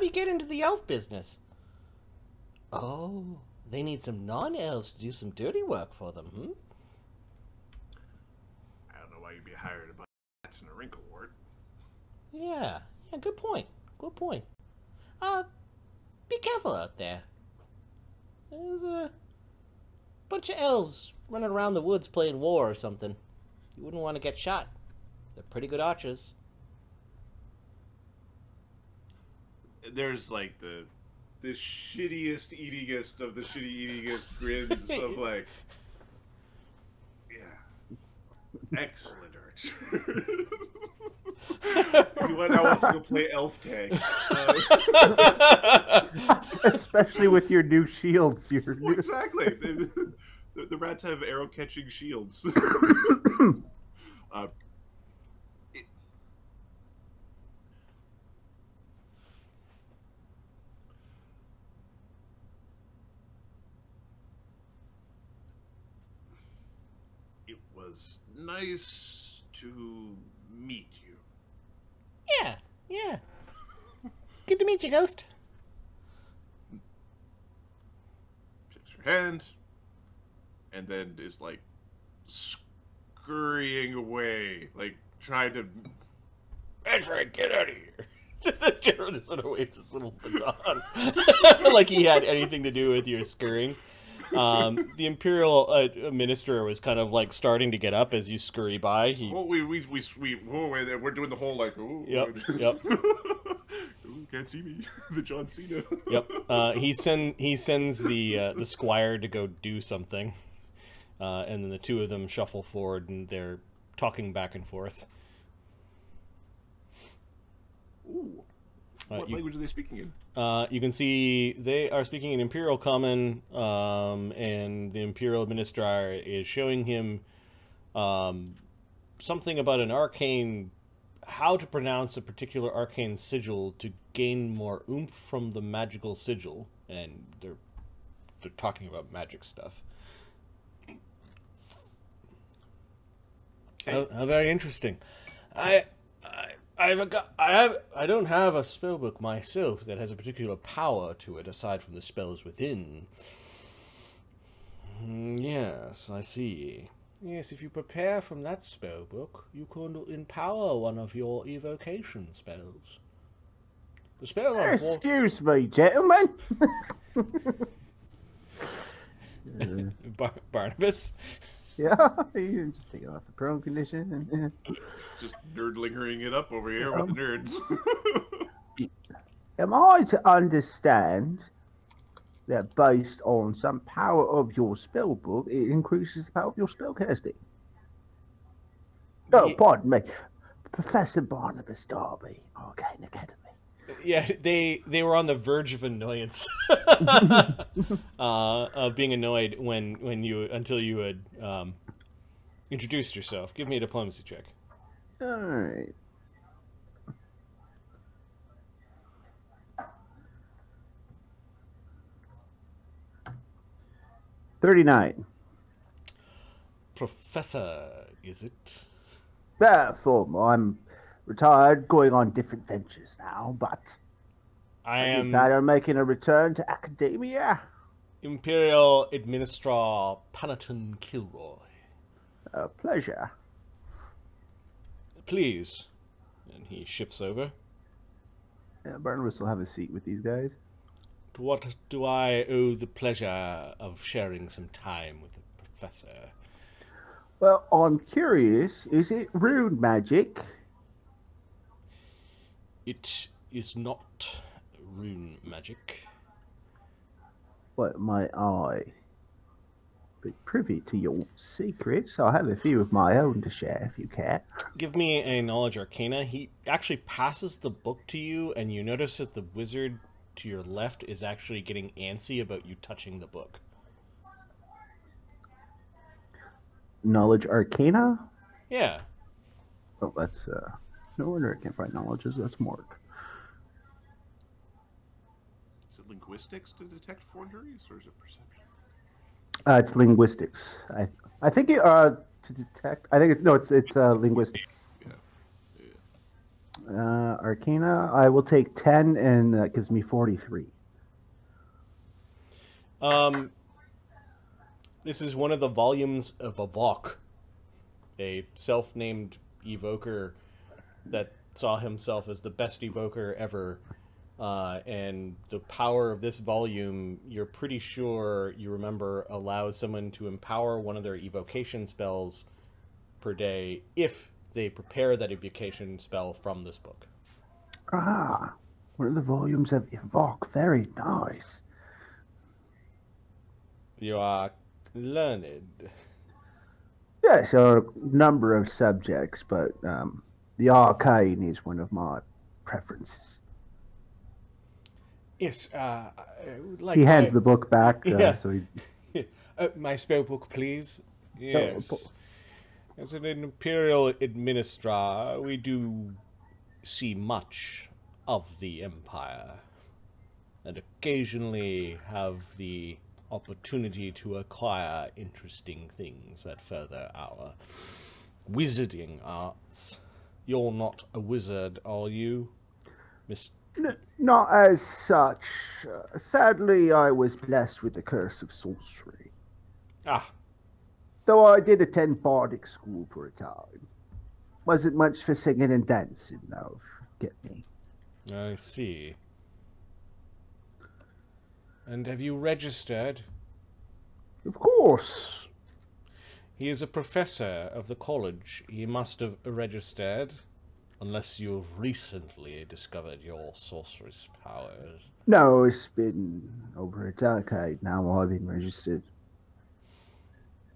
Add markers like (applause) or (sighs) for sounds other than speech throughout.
do you get into the elf business? Oh, they need some non-elves to do some dirty work for them, hmm? I don't know why you'd be hired by that's in a wrinkle wart. Yeah, yeah, good point. Good point. Uh, be careful out there. There's a bunch of elves running around the woods playing war or something. You wouldn't want to get shot. They're pretty good archers. There's like the the shittiest eatingest of the shitty eatingest grins of (laughs) like Yeah. Excellent archer. you went I want to go play elf tag. (laughs) Uh, Especially with your new shields. Your well, new... exactly. The, the, the rats have arrow catching shields. (clears throat) uh, it- it was nice to meet you. Yeah, yeah. Good to meet you, Ghost. Shakes your hand, and then is like scurrying away, like trying to That's get out of here. (laughs) the general just sort of waves his little baton. (laughs) like he had anything to do with your scurrying. Um, the Imperial uh, minister was kind of like starting to get up as you scurry by. He we we we we oh, we're doing the whole like oh Yep, yep. (laughs) Ooh, can't see me (laughs) the John Cena Yep. Uh, he (laughs) send he sends the uh, the squire to go do something, uh, and then the two of them shuffle forward and they're talking back and forth. Ooh. Uh, what you- language are they speaking in? Uh, you can see they are speaking in Imperial Common, um, and the Imperial Administrar is showing him um, something about an arcane, how to pronounce a particular arcane sigil to gain more oomph from the magical sigil, and they're they're talking about magic stuff. How, how very interesting. I, I, I've got, I have, I don't have a spell book myself that has a particular power to it aside from the spells within. Mm, Yes, I see. Yes, if you prepare from that spell book, you can empower one of your evocation spells. The spell on Excuse me, gentlemen. (laughs) (laughs) Bar- Barnabus. Yeah, (laughs) you just take it off the prone condition. And, yeah. Just nerd lingering it up over here with the nerds. (laughs) Am I to understand that based on some power of your spell book, it increases the power of your spell casting? Oh, Ye- pardon me. Professor Barnabus Darby, Arcane Academy. Yeah, they they were on the verge of annoyance, (laughs) (laughs) uh, of being annoyed when when you until you had um, introduced yourself. Give me a diplomacy check. Alright. Thirty-nine. Professor, is it? Therefore, I'm retired, going on different ventures now, but I I am making a return to academia. Imperial Administrar Panaton Kilroy. A pleasure. Please. And he shifts over. Yeah, Barnabus will have a seat with these guys. To what do I owe the pleasure of sharing some time with the professor? Well, I'm curious, is it rune magic? It is not rune magic. What might I be privy to your secrets? I have a few of my own to share if you care. Give me a knowledge arcana. He actually passes the book to you, and you notice that the wizard to your left is actually getting antsy about you touching the book. Knowledge Arcana? Yeah. Oh, that's uh, no wonder I can't find knowledges. That's Mark. Is it linguistics to detect forgeries, or is it perception? Uh, it's linguistics. I I think it, uh to detect. I think it's no, it's it's uh linguistics. Yeah. Uh, Arcana, I will take 10, and that gives me 43. Um, this is one of the volumes of Avok, a self-named evoker that saw himself as the best evoker ever. Uh, and the power of this volume, you're pretty sure you remember, allows someone to empower one of their evocation spells per day if they prepare that evocation spell from this book. Ah, one of the volumes of Evoke. Very nice. You are learned. Yes, a number of subjects, but um, the arcane is one of my preferences. Yes, uh, I would like he hands my- the book back, uh, Yeah. so he (laughs) uh, my spell book, please. Yes. As an imperial administrar, we do see much of the empire, and occasionally have the opportunity to acquire interesting things that further our wizarding arts. You're not a wizard, are you, Miss? N- not as such. Uh, sadly, I was blessed with the curse of sorcery. Ah, Though I did attend bardic school for a time. Wasn't much for singing and dancing, though. Get me. I see. And have you registered? Of course. He is a professor of the college. He must have registered, unless you've recently discovered your sorceress powers. No, it's been over a decade now I've been registered.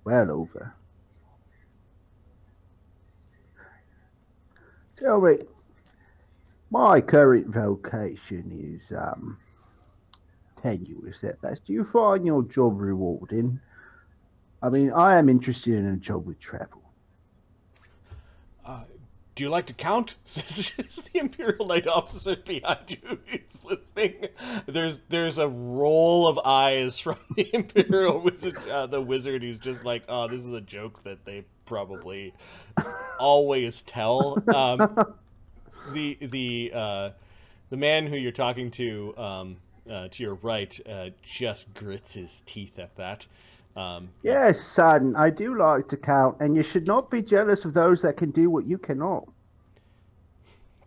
Well over. Tell me, my current vocation is um tenuous at best. Do you find your job rewarding? I mean, I am interested in a job with travel. Do you like to count? (laughs) The Imperial Knight behind you (laughs) is listening. There's there's a roll of eyes from the (laughs) Imperial Wizard, uh, the wizard who's just like, oh, this is a joke that they probably always tell. Um, the the uh, the man who you're talking to um, uh, to your right uh, just grits his teeth at that. Um, Yes, son, I do like to count, and you should not be jealous of those that can do what you cannot.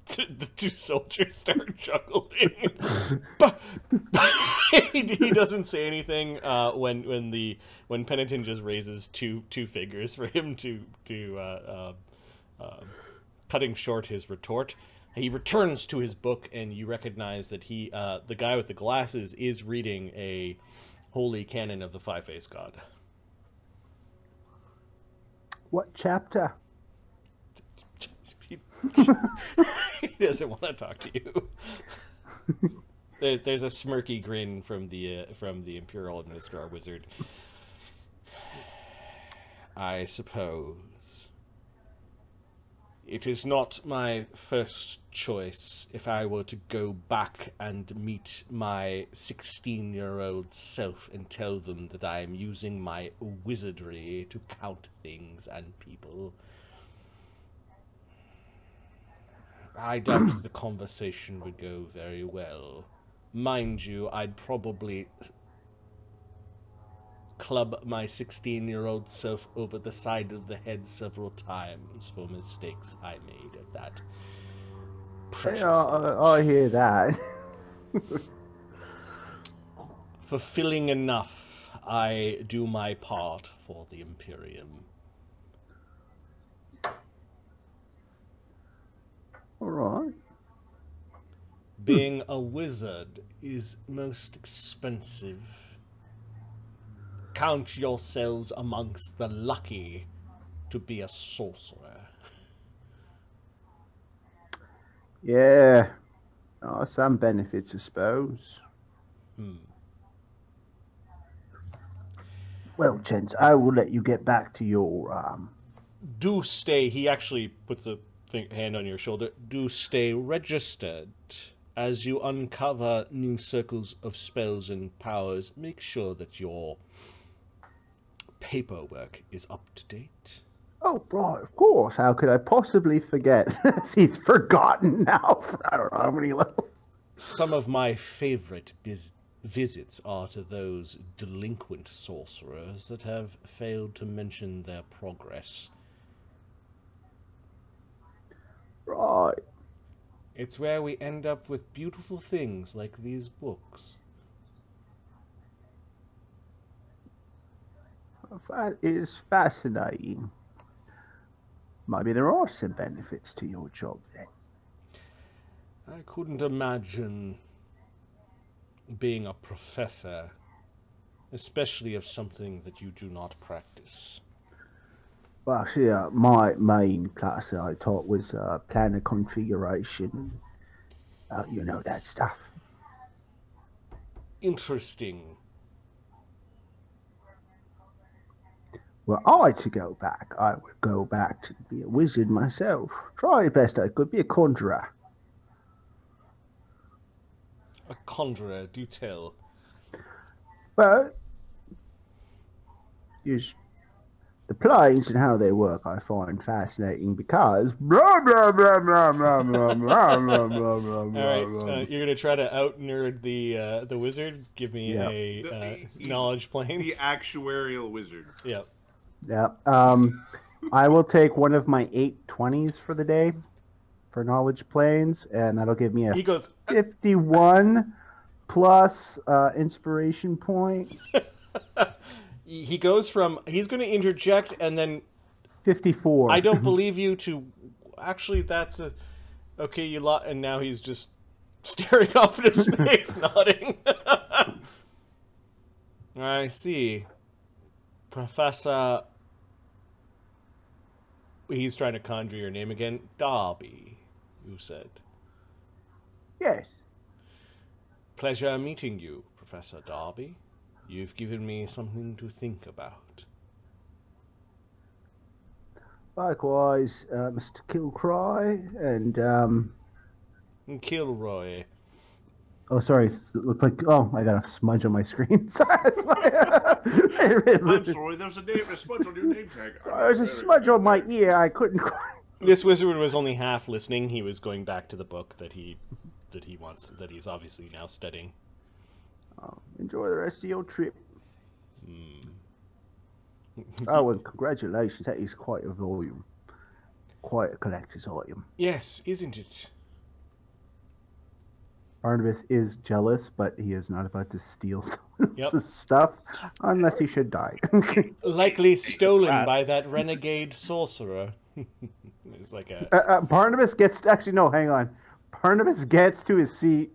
(laughs) the two soldiers start (laughs) chuckling. but, (laughs) he, he doesn't say anything uh, when when the when Panaton just raises two two fingers for him to to uh, uh, uh, cutting short his retort. He returns to his book, and you recognize that he uh, the guy with the glasses is reading a holy canon of the five faced god. What chapter? (laughs) he, doesn't want to talk to you. (laughs) there, there's a smirky grin from the uh, from the Imperial Administrar wizard. (sighs) I suppose it is not my first choice if I were to go back and meet my 16 year old self and tell them that I am using my wizardry to count things and people. I doubt the conversation would go very well. Mind you, I'd probably club my 16 year old self over the side of the head several times for mistakes I made at that precious Yeah, I, I hear that. (laughs) Fulfilling enough, I do my part for the Imperium. All right. Being a wizard is most expensive. Count yourselves amongst the lucky to be a sorcerer. Yeah. Oh, some benefits, I suppose. Hmm. Well, gents, I will let you get back to your um. Do stay. He actually puts a thing, hand on your shoulder. Do stay registered. As you uncover new circles of spells and powers, make sure that your paperwork is up to date. Oh, right, of course. How could I possibly forget? (laughs) He's forgotten now for I don't know how many levels. Some of my favorite biz- visits are to those delinquent sorcerers that have failed to mention their progress. Right. It's where we end up with beautiful things like these books. That is fascinating. Maybe there are some benefits to your job then. I couldn't imagine being a professor, especially of something that you do not practice. Well, actually, uh, my main class that I taught was uh, planar configuration. Uh, you know that stuff. Interesting. Were I to go back, I would go back to be a wizard myself. Try best I could be a conjurer. A conjurer, do tell. But use the planes and how they work I find fascinating because blah blah blah blah blah blah blah blah blah blah All blah right, blah. uh, you're gonna try to out nerd the uh, the wizard. Give me Yeah. a uh, knowledge plane. The actuarial wizard. Yeah. Yeah. Um, I will take one of my eight twenties for the day for knowledge planes, and that'll give me a He goes. fifty-one plus uh, inspiration point. (laughs) He goes from he's going to interject and then Fifty-four. I don't (laughs) believe you to actually that's a okay you lot and now he's just staring (laughs) off into space nodding. I see. Professor He's trying to conjure your name again. Darby, you said. Yes. Pleasure meeting you, Professor Darby. You've given me something to think about. Likewise, uh, Mr. Kilcry, and um, Kilroy. Oh, sorry, it looked like oh, I got a smudge on my screen. (laughs) sorry, (laughs) I'm sorry, there's a name, a smudge on your name tag. (laughs) There's a smudge on my ear. I couldn't. This wizard was only half listening. He was going back to the book that he that he wants that he's obviously now studying. Oh, enjoy the rest of your trip. Hmm. Oh, and congratulations. That is quite a volume. Quite a collector's item. Yes, isn't it? Barnabus is jealous, but he is not about to steal someone (laughs) Yep. stuff unless he should die. (laughs) Likely stolen Crap. by that (laughs) renegade sorcerer. it's like a uh, uh, Barnabus gets actually no, hang on. Barnabus gets to his seat.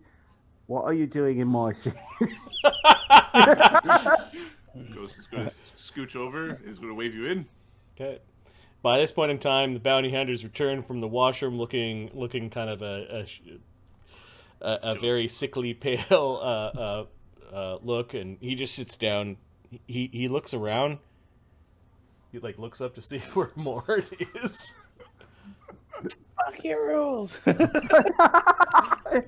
What are you doing in my seat? Ghost is going to scooch over. Is going to wave you in. Okay. By this point in time, the bounty hunters return from the washroom, looking looking kind of a a, sh- a, a very sickly (laughs) pale uh, uh, uh, look, and he just sits down. He he looks around. He like looks up to see (laughs) where Mort is. Fuck your rules. (laughs)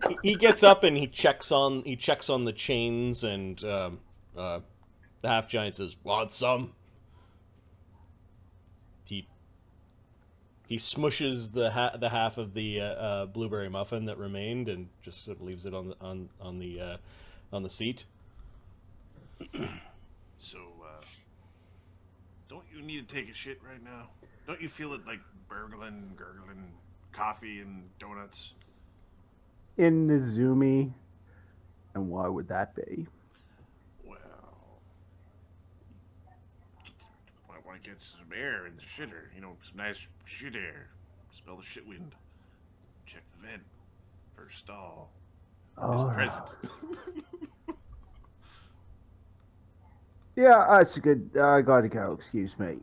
He- he gets up and he checks on he checks on the chains, and um, uh, the half giant says, "Want some?" He smushes the ha- the half of the uh, uh, blueberry muffin that remained, and just sort of leaves it on the on on the uh, on the seat. (clears throat) So, uh, don't you need to take a shit right now? Don't you feel it like burgling, gurgling, coffee and donuts? in Nizumi. And why would that be? Well, might want to get some air in the shitter. You know, some nice shit air. Smell the shit wind. Check the vent First stall. Oh, present. Yeah, that's a good. I gotta go. Excuse me.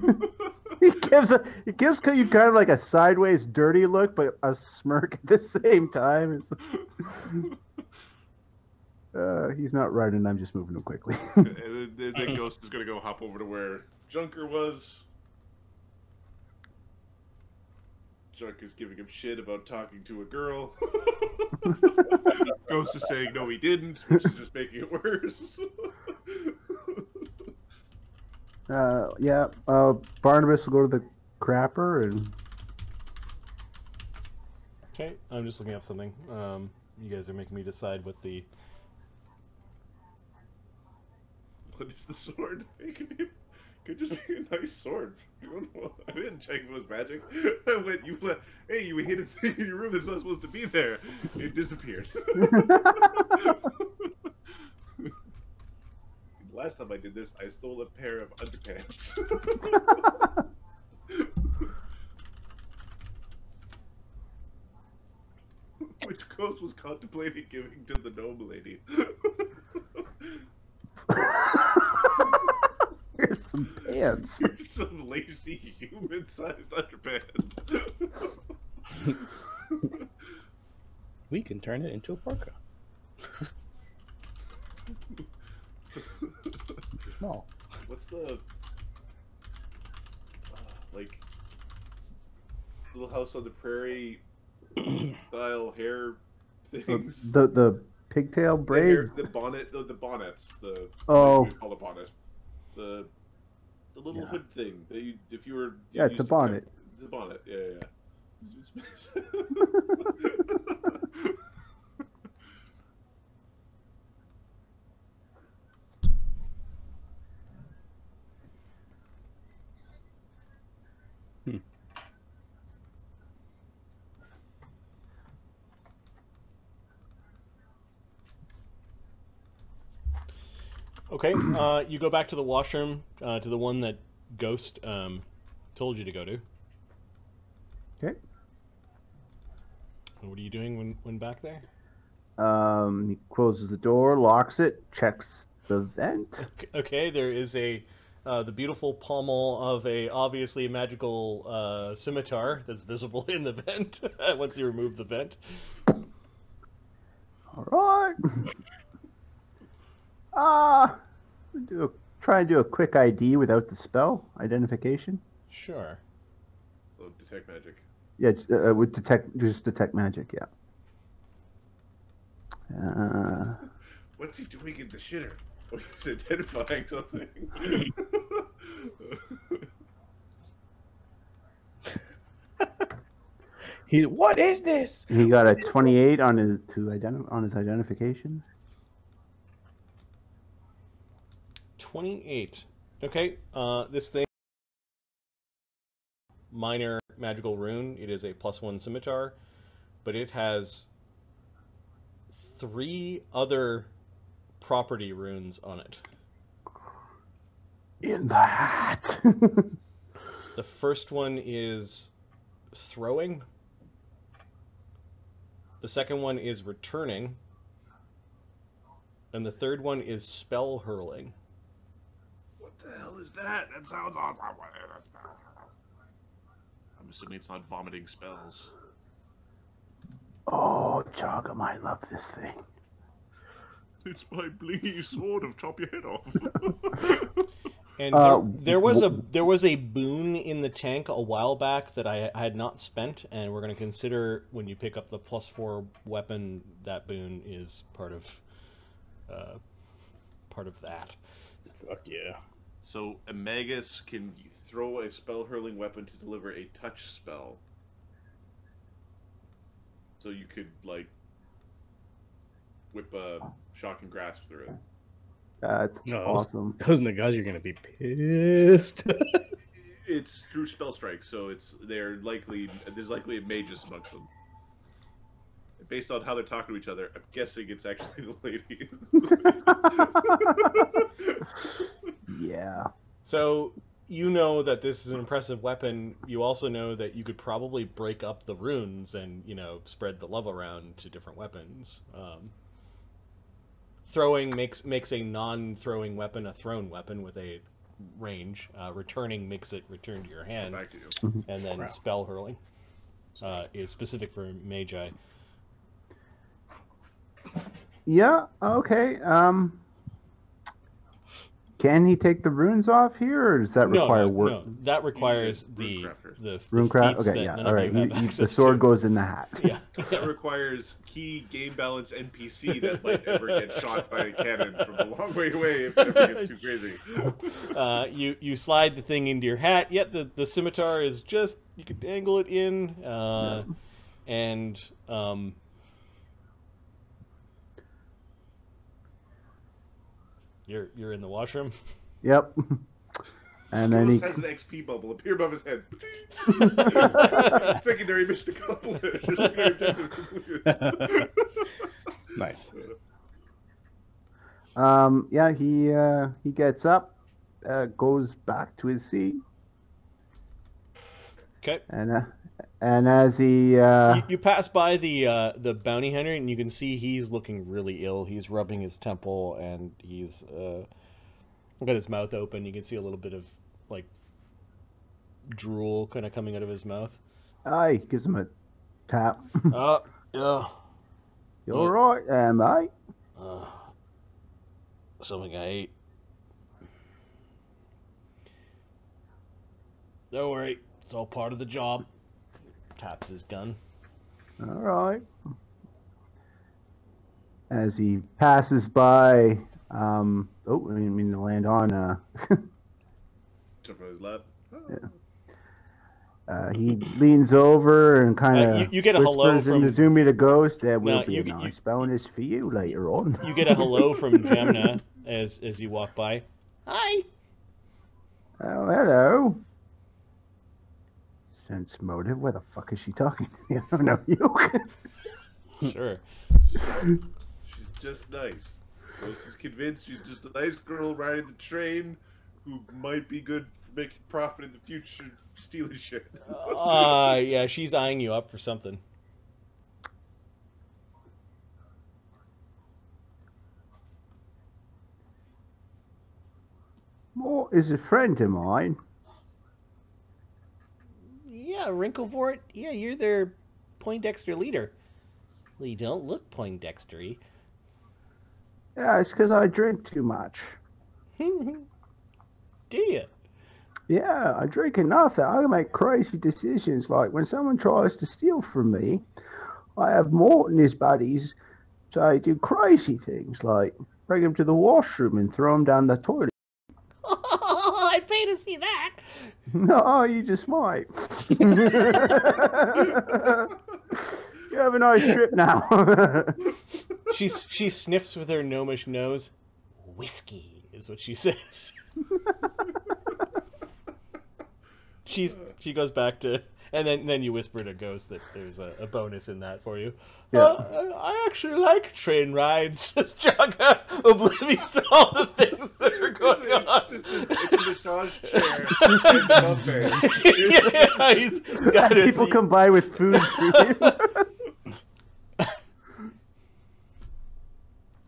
(laughs) he gives a he gives you kind of like a sideways dirty look, but a smirk at the same time. It's, uh, he's not running. I'm just moving him quickly. (laughs) and then, then, then (laughs) Ghost is gonna go hop over to where Junker was. Junker's giving him shit about talking to a girl. (laughs) Ghost is saying no, he didn't, which is just making it worse. Uh, yeah. Uh, Barnabus will go to the crapper and Okay, I'm just looking up something. Um, you guys are making me decide what the. (laughs) What is the sword? (laughs) It could, be, could just be a nice sword. (laughs) I didn't check if it was magic. I went, you le- hey, you hid a thing in your room that's not supposed to be there. It disappeared. Last time I did this, I stole a pair of underpants. Which Ghost was contemplating giving to the gnome lady. Here's some pants. (laughs) Here's some lazy human-sized underpants. We can turn it into a parka. Small. What's the uh, like little house on the prairie (clears throat) style hair things? the, the pigtail The hair- braids. the bonnet, the, the bonnets, the Oh. what do you call a bonnet, the the little Yeah. hood thing that you if you were Yeah, it's a bonnet. It's a bonnet, yeah, yeah. yeah. (laughs) (laughs) (laughs) Okay, uh, you go back to the washroom, uh, to the one that Ghost um, told you to go to. Okay. And what are you doing when, when back there? Um, he closes the door, locks it, checks the vent. Okay, there is a uh, the beautiful pommel of a obviously magical uh, scimitar that's visible (laughs) in the vent (laughs) once you remove the vent. All right. (laughs) Ah, do a, try and do a quick ID without the spell identification. Sure. oh, detect magic. Yeah, j- uh, with detect just detect magic. Yeah. Uh, What's he doing in the shitter? Oh, (laughs) he's identifying something. (laughs) He. What is this? he got a twenty-eight on his to identi- on his identification. 28. Okay, uh, this thing. Minor magical rune. It is a plus one scimitar, but it has three other property runes on it. In the hat. (laughs) The first one is throwing. The second one is returning. And the third one is spell hurling. What the hell is that? That sounds awesome. What is a spell? I'm assuming it's not vomiting spells. oh, Chaga might love this thing. It's my blingy sword of chop your head off. (laughs) And Uh, there, there was a there was a boon in the tank a while back that I, I had not spent, and we're going to consider when you pick up the plus four weapon that boon is part of uh, part of that. Fuck yeah. So a magus can throw a spell hurling weapon to deliver a touch spell. So you could like whip a shocking grasp through it. That's No, awesome. (laughs) Those niggas are gonna be pissed. (laughs) It's through spell strike, so it's they're likely there's likely a magus amongst them. Based on how they're talking to each other, I'm guessing it's actually the lady. (laughs) yeah. So you know that this is an impressive weapon. You also know that you could probably break up the runes and you know spread the love around to different weapons. Um, throwing makes makes a non-throwing weapon a thrown weapon with a range. Uh, returning makes it return to your hand, Back to you. and then Wow. spell hurling uh, is specific for magi. Yeah. Okay. Um. Can he take the runes off here, or does that No, require no, work? no, that requires the crafter. the, the Runecraft. Okay, that yeah. none All you You- the sword to. goes in the hat. Yeah. (laughs) That requires key game balance NPC that might ever get shot by a cannon from a long way away if it ever gets too (laughs) crazy. uh, you you slide the thing into your hat. Yet the the scimitar is just you could angle it in, uh, and um, you're you're in the washroom. Yep. (laughs) And then he has an XP bubble appear above his head. (laughs) Secondary mission accomplished. Secondary objective completed. (laughs) nice. Um, yeah, he uh, he gets up, uh, goes back to his seat, Okay. and uh, and as he uh, You, you pass by the uh, the bounty hunter, and you can see he's looking really ill. He's rubbing his temple, and he's uh, got his mouth open. You can see a little bit of like drool kind of coming out of his mouth. aye, gives him a tap. Uh, (laughs) yeah. you're all right, there, mate? Uh, something I ate. Don't worry, it's all part of the job. Taps his gun. All right. As he passes by, um, oh, I didn't mean to land on. Uh, (laughs) Jump on his lap. uh, he leans over and kind of Uh, you- you get a hello from- into Zumi the Ghost. There will No, be you a get- you- nice bonus for you later on. (laughs) You get a hello from (laughs) Gemna as as you walk by. Hi. Oh, hello. Sense motive. Where the fuck is she talking to me? (laughs) I don't know (laughs) you. Sure. She's just nice. Ghost is convinced she's just a nice girl riding the train who might be good for making profit in the future stealing shit. (laughs) Uh yeah, she's eyeing you up for something. Mort is a friend of mine. Yeah, Wrinklevort. Yeah, you're their Poindexter leader. Well, you don't look Poindextery. Yeah, it's because I drink too much. (laughs) Do you? Yeah, I drink enough that I make crazy decisions. Like when someone tries to steal from me, I have Mort and his buddies say do crazy things like bring him to the washroom and throw him down the toilet. (laughs) Oh, I'd pay to see that. (laughs) No, oh, you just might. (laughs) you have a nice trip now. (laughs) She's she sniffs with her gnomish nose. Whiskey is what she says. She's she goes back to and then then you whisper to Ghost that there's a, a bonus in that for you. Yeah. Uh, I I actually like train rides, (laughs) says Jaga, oblivious to all the things that are going It's, on. it's just a, it's a massage chair (laughs) and buffet. yeah, he's, he's got his, People come by with food (laughs)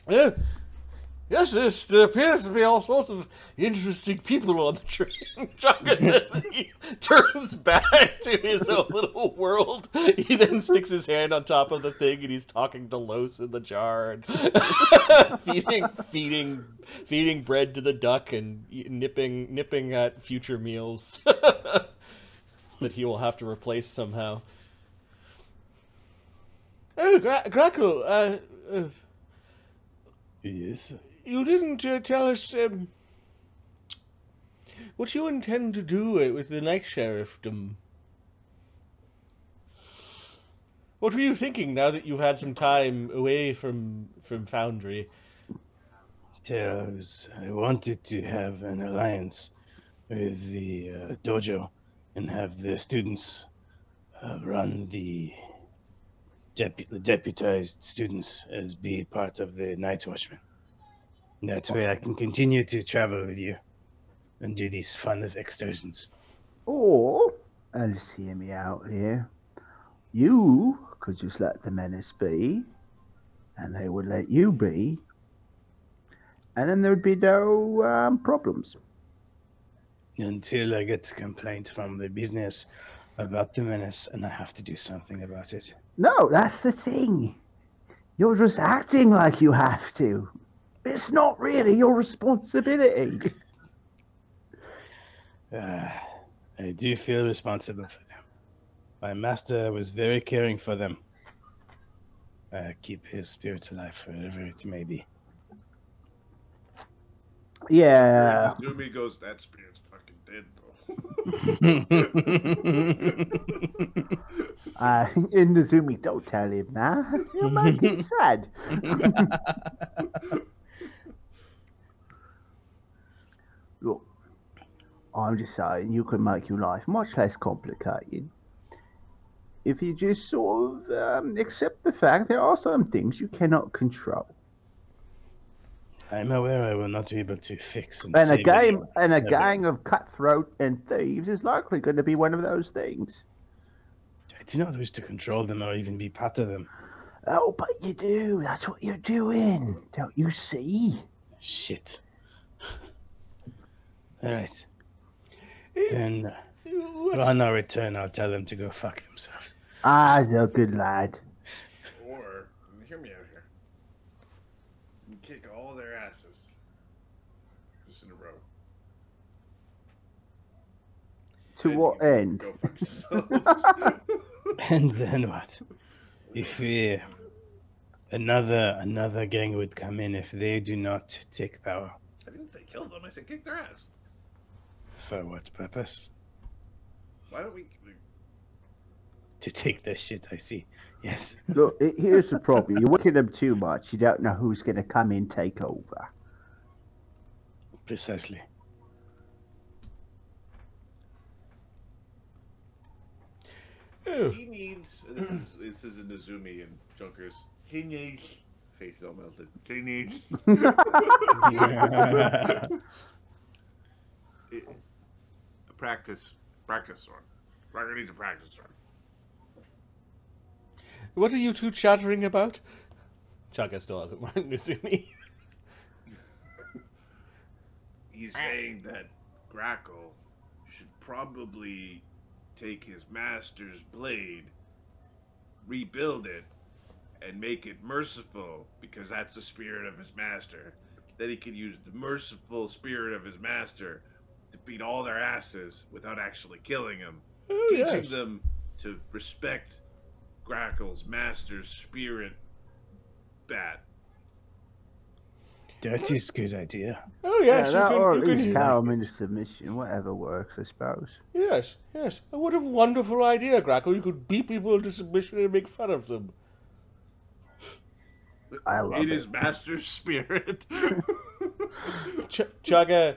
for you. Yes, this, there appears to be all sorts of interesting people on the train. (laughs) Chaka says he (laughs) turns back to his own little world. He then sticks his hand on top of the thing and he's talking to Los in the jar and (laughs) feeding, feeding, feeding bread to the duck and nipping, nipping at future meals that he will have to replace somehow. Oh, Gra- Graco, uh, uh, Yes. You didn't uh, tell us um, what you intend to do uh, with the night sheriffdom. What were you thinking now that you've had some time away from from Foundry? Yeah, I wanted to have an alliance with the uh, dojo and have the students uh, run the, the deputized students as be part of the night watchman. That way, I can continue to travel with you and do these fun excursions. Or, and just hear me out here, you could just let the menace be, and they would let you be, and then there would be no um, problems. Until I get a complaint from the business about the menace, and I have to do something about it. No, that's the thing. You're just acting like you have to. It's not really your responsibility. (sighs) Uh, I do feel responsible for them. My master was very caring for them. Uh, keep his spirit alive forever it may be. Yeah. Numi goes, that spirit's fucking dead, bro. (laughs) Uh, in the Zoomy, don't tell him that. You'll make him sad. (laughs) I'm just saying you can make your life much less complicated if you just sort of um, accept the fact there are some things you cannot control. I'm aware I will not be able to fix and, And a game and a Never. gang of cutthroat and thieves is likely going to be one of those things. I do not wish to control them or even be part of them. Oh, but you do. That's what you're doing. Don't you see? Shit. (laughs) Alright. Then, uh, What? on our return, I'll tell them to go fuck themselves. Ah, you're a good lad. Or, hear me out here. You kick all their asses. Just in a row. To Then what end? Go fuck (laughs) yourselves. And then what? If we, another another gang would come in if they do not take power. I didn't say kill them, I said kick their ass. For what purpose? Why don't we. we- To take their shit. I see. Yes. (laughs) Look, here's the problem. You're working them too much. You don't know who's going to come in take over. Precisely. He needs. This is this is in Izumi and Junkers. He needs. Face all melted. He needs. (laughs) (laughs) it- a practice. Practice sword. Rocker needs a practice sword. what are you two chattering about? Chaka still hasn't learned (laughs) Nizumi. He's saying that Grackle should probably take his master's blade, rebuild it, and make it merciful because that's the spirit of his master. Then he can use the merciful spirit of his master to beat all their asses without actually killing them, Oh, teaching yes. them to respect Grackle's master's spirit bat. that is a good idea. Oh, yes, yeah, that you or can. at You least cow him into submission. Whatever works, I suppose. yes, yes. What a wonderful idea, Grackle. You could beat people into submission and make fun of them. I love in it. his master's (laughs) spirit. Ch- Chaga.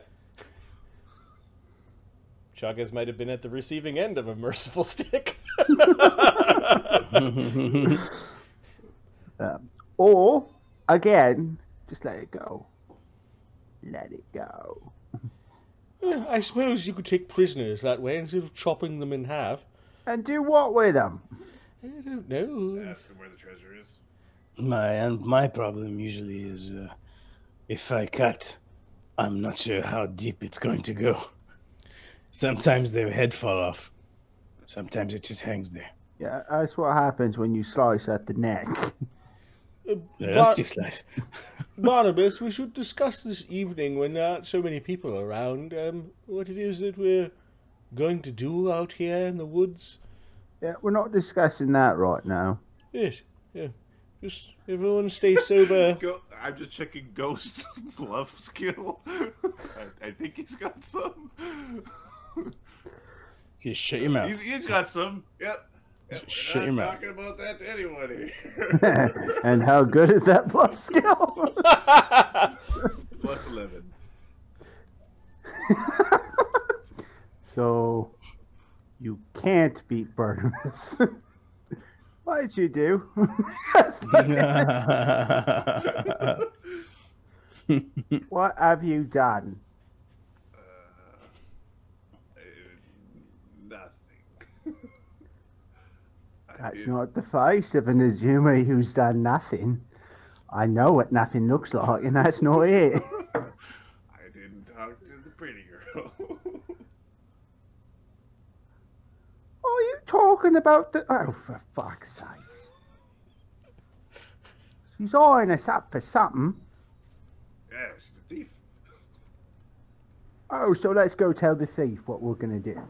Chagas might have been at the receiving end of a merciful (laughs) stick. (laughs) Um, or again, just let it go. Let it go. Yeah, I suppose you could take prisoners that way instead of chopping them in half. And do what with them? I don't know. Ask him where the treasure is. My and my problem usually is uh, if I cut, I'm not sure how deep it's going to go. Sometimes their head fall off. Sometimes it just hangs there. Yeah, that's what happens when you slice at the neck. Uh, Yeah, That's Bar- too slice. (laughs) Barnabus, we should discuss this evening when there aren't so many people around um, what it is that we're going to do out here in the woods. Yeah, we're not discussing that right now. Yes, yeah. Just everyone stay sober. (laughs) Go, I'm just checking Ghost's (laughs) glove skill. I, I think he's got some. (laughs) Just shut your mouth. He's, he's got some. Yep. Yep, we're Shut not your mouth. talking about that to anyone here. (laughs) and how good is that bluff skill? Plus 11. (laughs) so, you can't beat Barnabus. What'd you do? what have you done? That's yeah. not the face of an Azumi who's done nothing. I know what nothing looks like, and that's not it. (laughs) I didn't talk to the pretty girl. (laughs) Are you talking about the. Oh, for fuck's sake! She's eyeing us up for something. Yeah, she's a thief. Oh, so let's go tell the thief what we're gonna do.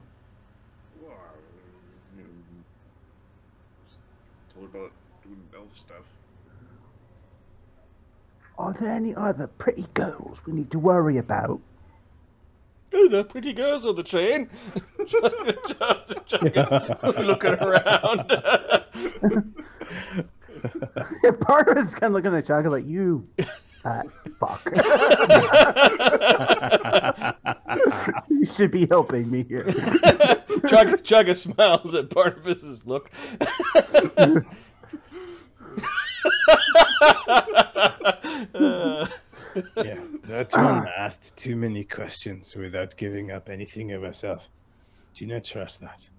Told about doing elf stuff. Are there any other pretty girls we need to worry about? Oh, there are pretty girls on the train. (laughs) Looking around. (laughs) Barnabus is kind of looking at Chugga like, you fat fuck. (laughs) you should be helping me here. Chugga, Chugga smiles at Barnabus's look. Uh, yeah, that one asked too many questions without giving up anything of herself. Do you not trust that.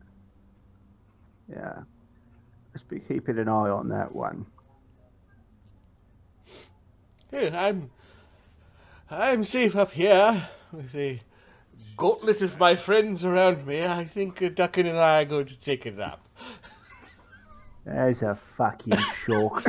Yeah. Let's be keeping an eye on that one. Here, I'm I'm safe up here with a gauntlet of my friends around me. I think uh, Duckin and I are going to take a nap. There's a fucking shock.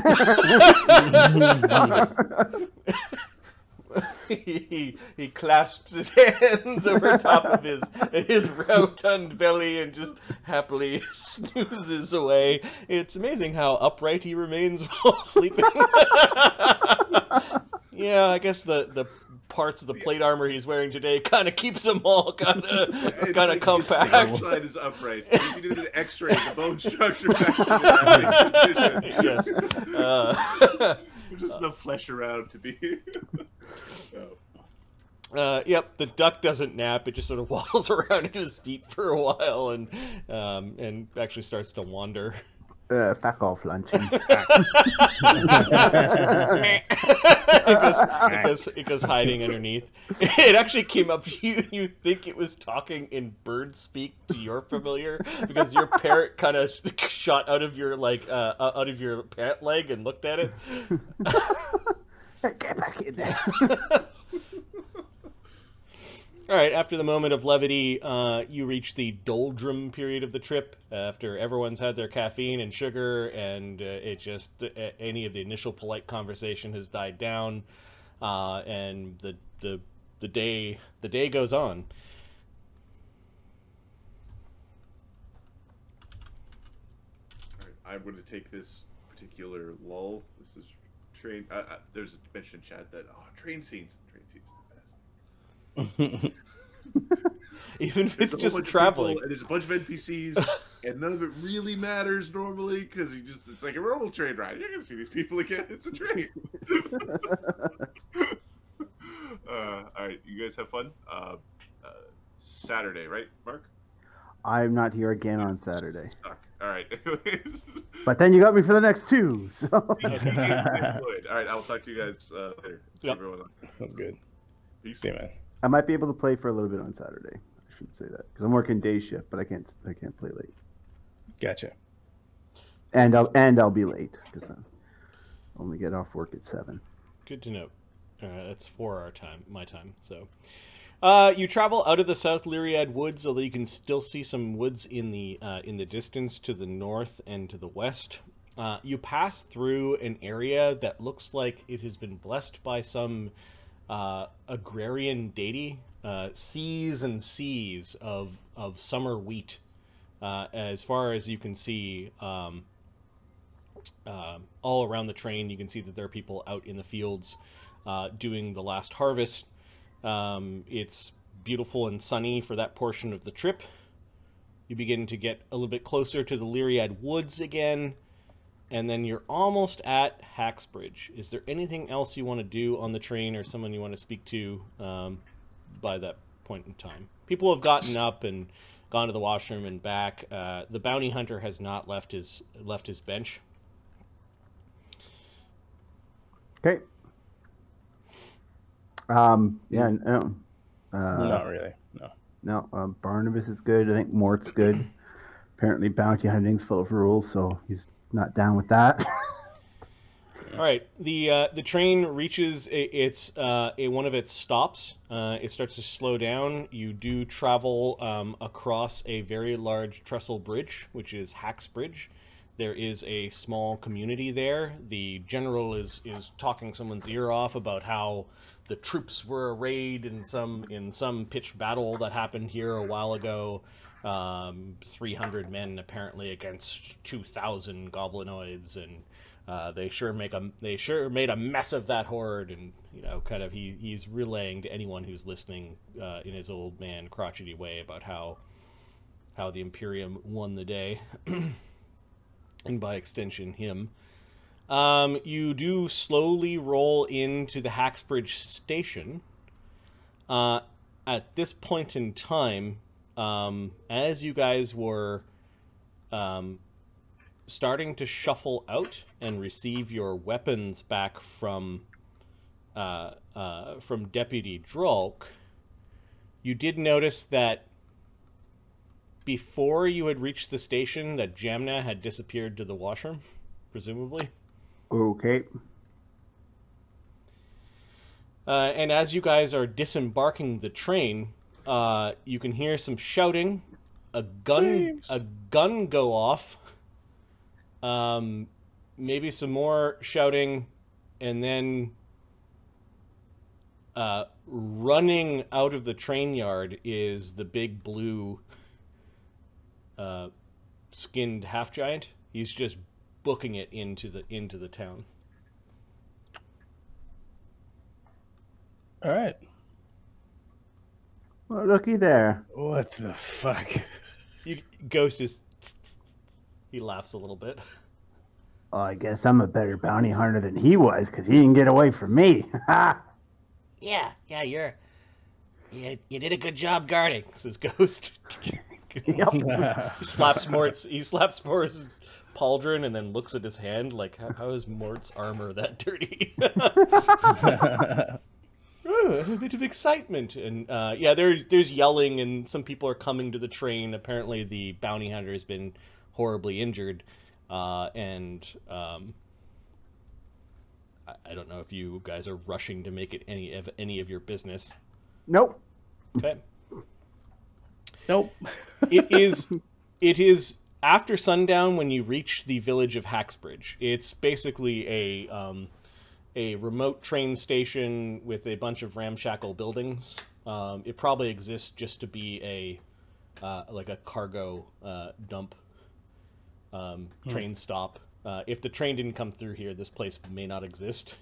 (laughs) he, he clasps his hands over top of his his rotund belly and just happily (laughs) snoozes away. It's amazing how upright he remains (laughs) while sleeping. yeah, I guess the the parts of the plate armor he's wearing today (laughs) kind of keeps him all kind of kind of compact. The outside is upright. If you do an X-ray, the bone (laughs) structure actually in position. yes. Uh, There's (laughs) just enough flesh around to be. oh. Uh, yep, the duck doesn't nap. It just sort of waddles around at his feet for a while and um, and actually starts to wander. Uh, fuck off, luncheon. (laughs) it, goes, it, goes, it goes hiding underneath. (laughs) It actually came up to (laughs) you. You think it was talking in bird speak to your familiar because your parrot kind of shot out of your like uh, uh, out of your pant leg and looked at it. Get back in there. All right, after the moment of levity, uh, you reach the doldrum period of the trip. After everyone's had their caffeine and sugar, and uh, it just uh, any of the initial polite conversation has died down, uh, and the the the day the day goes on. I'm going to take this particular lull. This is train. Uh, uh, there's a mention in chat that oh, train scenes. Train scenes are the best. (laughs) Even if There's it's just bunch of traveling. people, and there's a bunch of NPCs, and none of it really matters normally because you just—it's like a normal train ride. You're gonna see these people again. It's a train. (laughs) (laughs) uh, all right, you guys have fun. Uh, uh, Saturday, right, Mark? I'm not here again on Saturday. Fuck. All right. But then you got me for the next two. So Good. All right, I'll talk to you guys uh, later. See Yep. everyone. Sounds good. Peace. See you, man. I might be able to play for a little bit on Saturday. I should say that because I'm working day shift, but I can't. I can't play late, Gotcha. and I'll and I'll be late because I only get off work at seven. Good to know. Uh, that's for our time, my time. So, uh, you travel out of the South Lyriad woods, although you can still see some woods in the uh, in the distance to the north and to the west. Uh, you pass through an area that looks like it has been blessed by some uh, agrarian deity. Uh, seas and seas of of summer wheat, uh, as far as you can see. Um, uh, all around the train, you can see that there are people out in the fields uh, doing the last harvest. Um, it's beautiful and sunny for that portion of the trip. You begin to get a little bit closer to the Lyriad Woods again, and then you're almost at Haxbridge. Is there anything else you want to do on the train or someone you want to speak to um, by that point in time? People have gotten up and gone to the washroom and back. Uh, the bounty hunter has not left his left his bench. Okay. Um. Yeah. No. Uh, Not really. No. No. Uh, Barnabus is good. I think Mort's good. Apparently, bounty hunting's full of rules, so he's not down with that. (laughs) All right, the uh, the train reaches i- its uh, a, one of its stops. Uh, it starts to slow down. You do travel um, across a very large trestle bridge, which is Haxbridge. there is a small community there. The general is is talking someone's ear off about how the troops were arrayed in some in some pitched battle that happened here a while ago. Um, 300 men apparently against 2,000 goblinoids, and uh, they sure make a they sure made a mess of that horde. And you know, kind of he he's relaying to anyone who's listening uh, in his old man crotchety way about how how the Imperium won the day, (clears throat) and by extension him. Um, you do slowly roll into the Haxbridge station. Uh, at this point in time, um, as you guys were um, starting to shuffle out and receive your weapons back from uh, uh, from Deputy Drulk, you did notice that before you had reached the station, that Jamna had disappeared to the washroom, presumably. Okay. Uh, and as you guys are disembarking the train, uh, you can hear some shouting, a gun, Flames. a gun go off, um, maybe some more shouting, and then uh, running out of the train yard is the big blue uh, skinned half giant. He's just booking it into the into the town. All right. Well, looky there. What the fuck? You, Ghost is. He laughs a little bit. Oh, I guess I'm a better bounty hunter than he was, because he didn't get away from me. (laughs) Yeah, yeah, you're. You, you did a good job guarding, says Ghost. (laughs) (laughs) Yep. he slaps Mort's. He slaps Mort's pauldron and then looks at his hand like, how, how is Mort's armor that dirty? Oh, a bit of excitement and uh, yeah there, there's yelling and some people are coming to the train apparently the bounty hunter has been horribly injured uh, and um, I, I don't know if you guys are rushing to make it any of any of your business Nope. okay nope. it is (laughs) it is after sundown when you reach the village of Haxbridge. It's basically a um, a remote train station with a bunch of ramshackle buildings. Um, it probably exists just to be a uh, like a cargo uh, dump um, train stop. Uh, if the train didn't come through here, this place may not exist.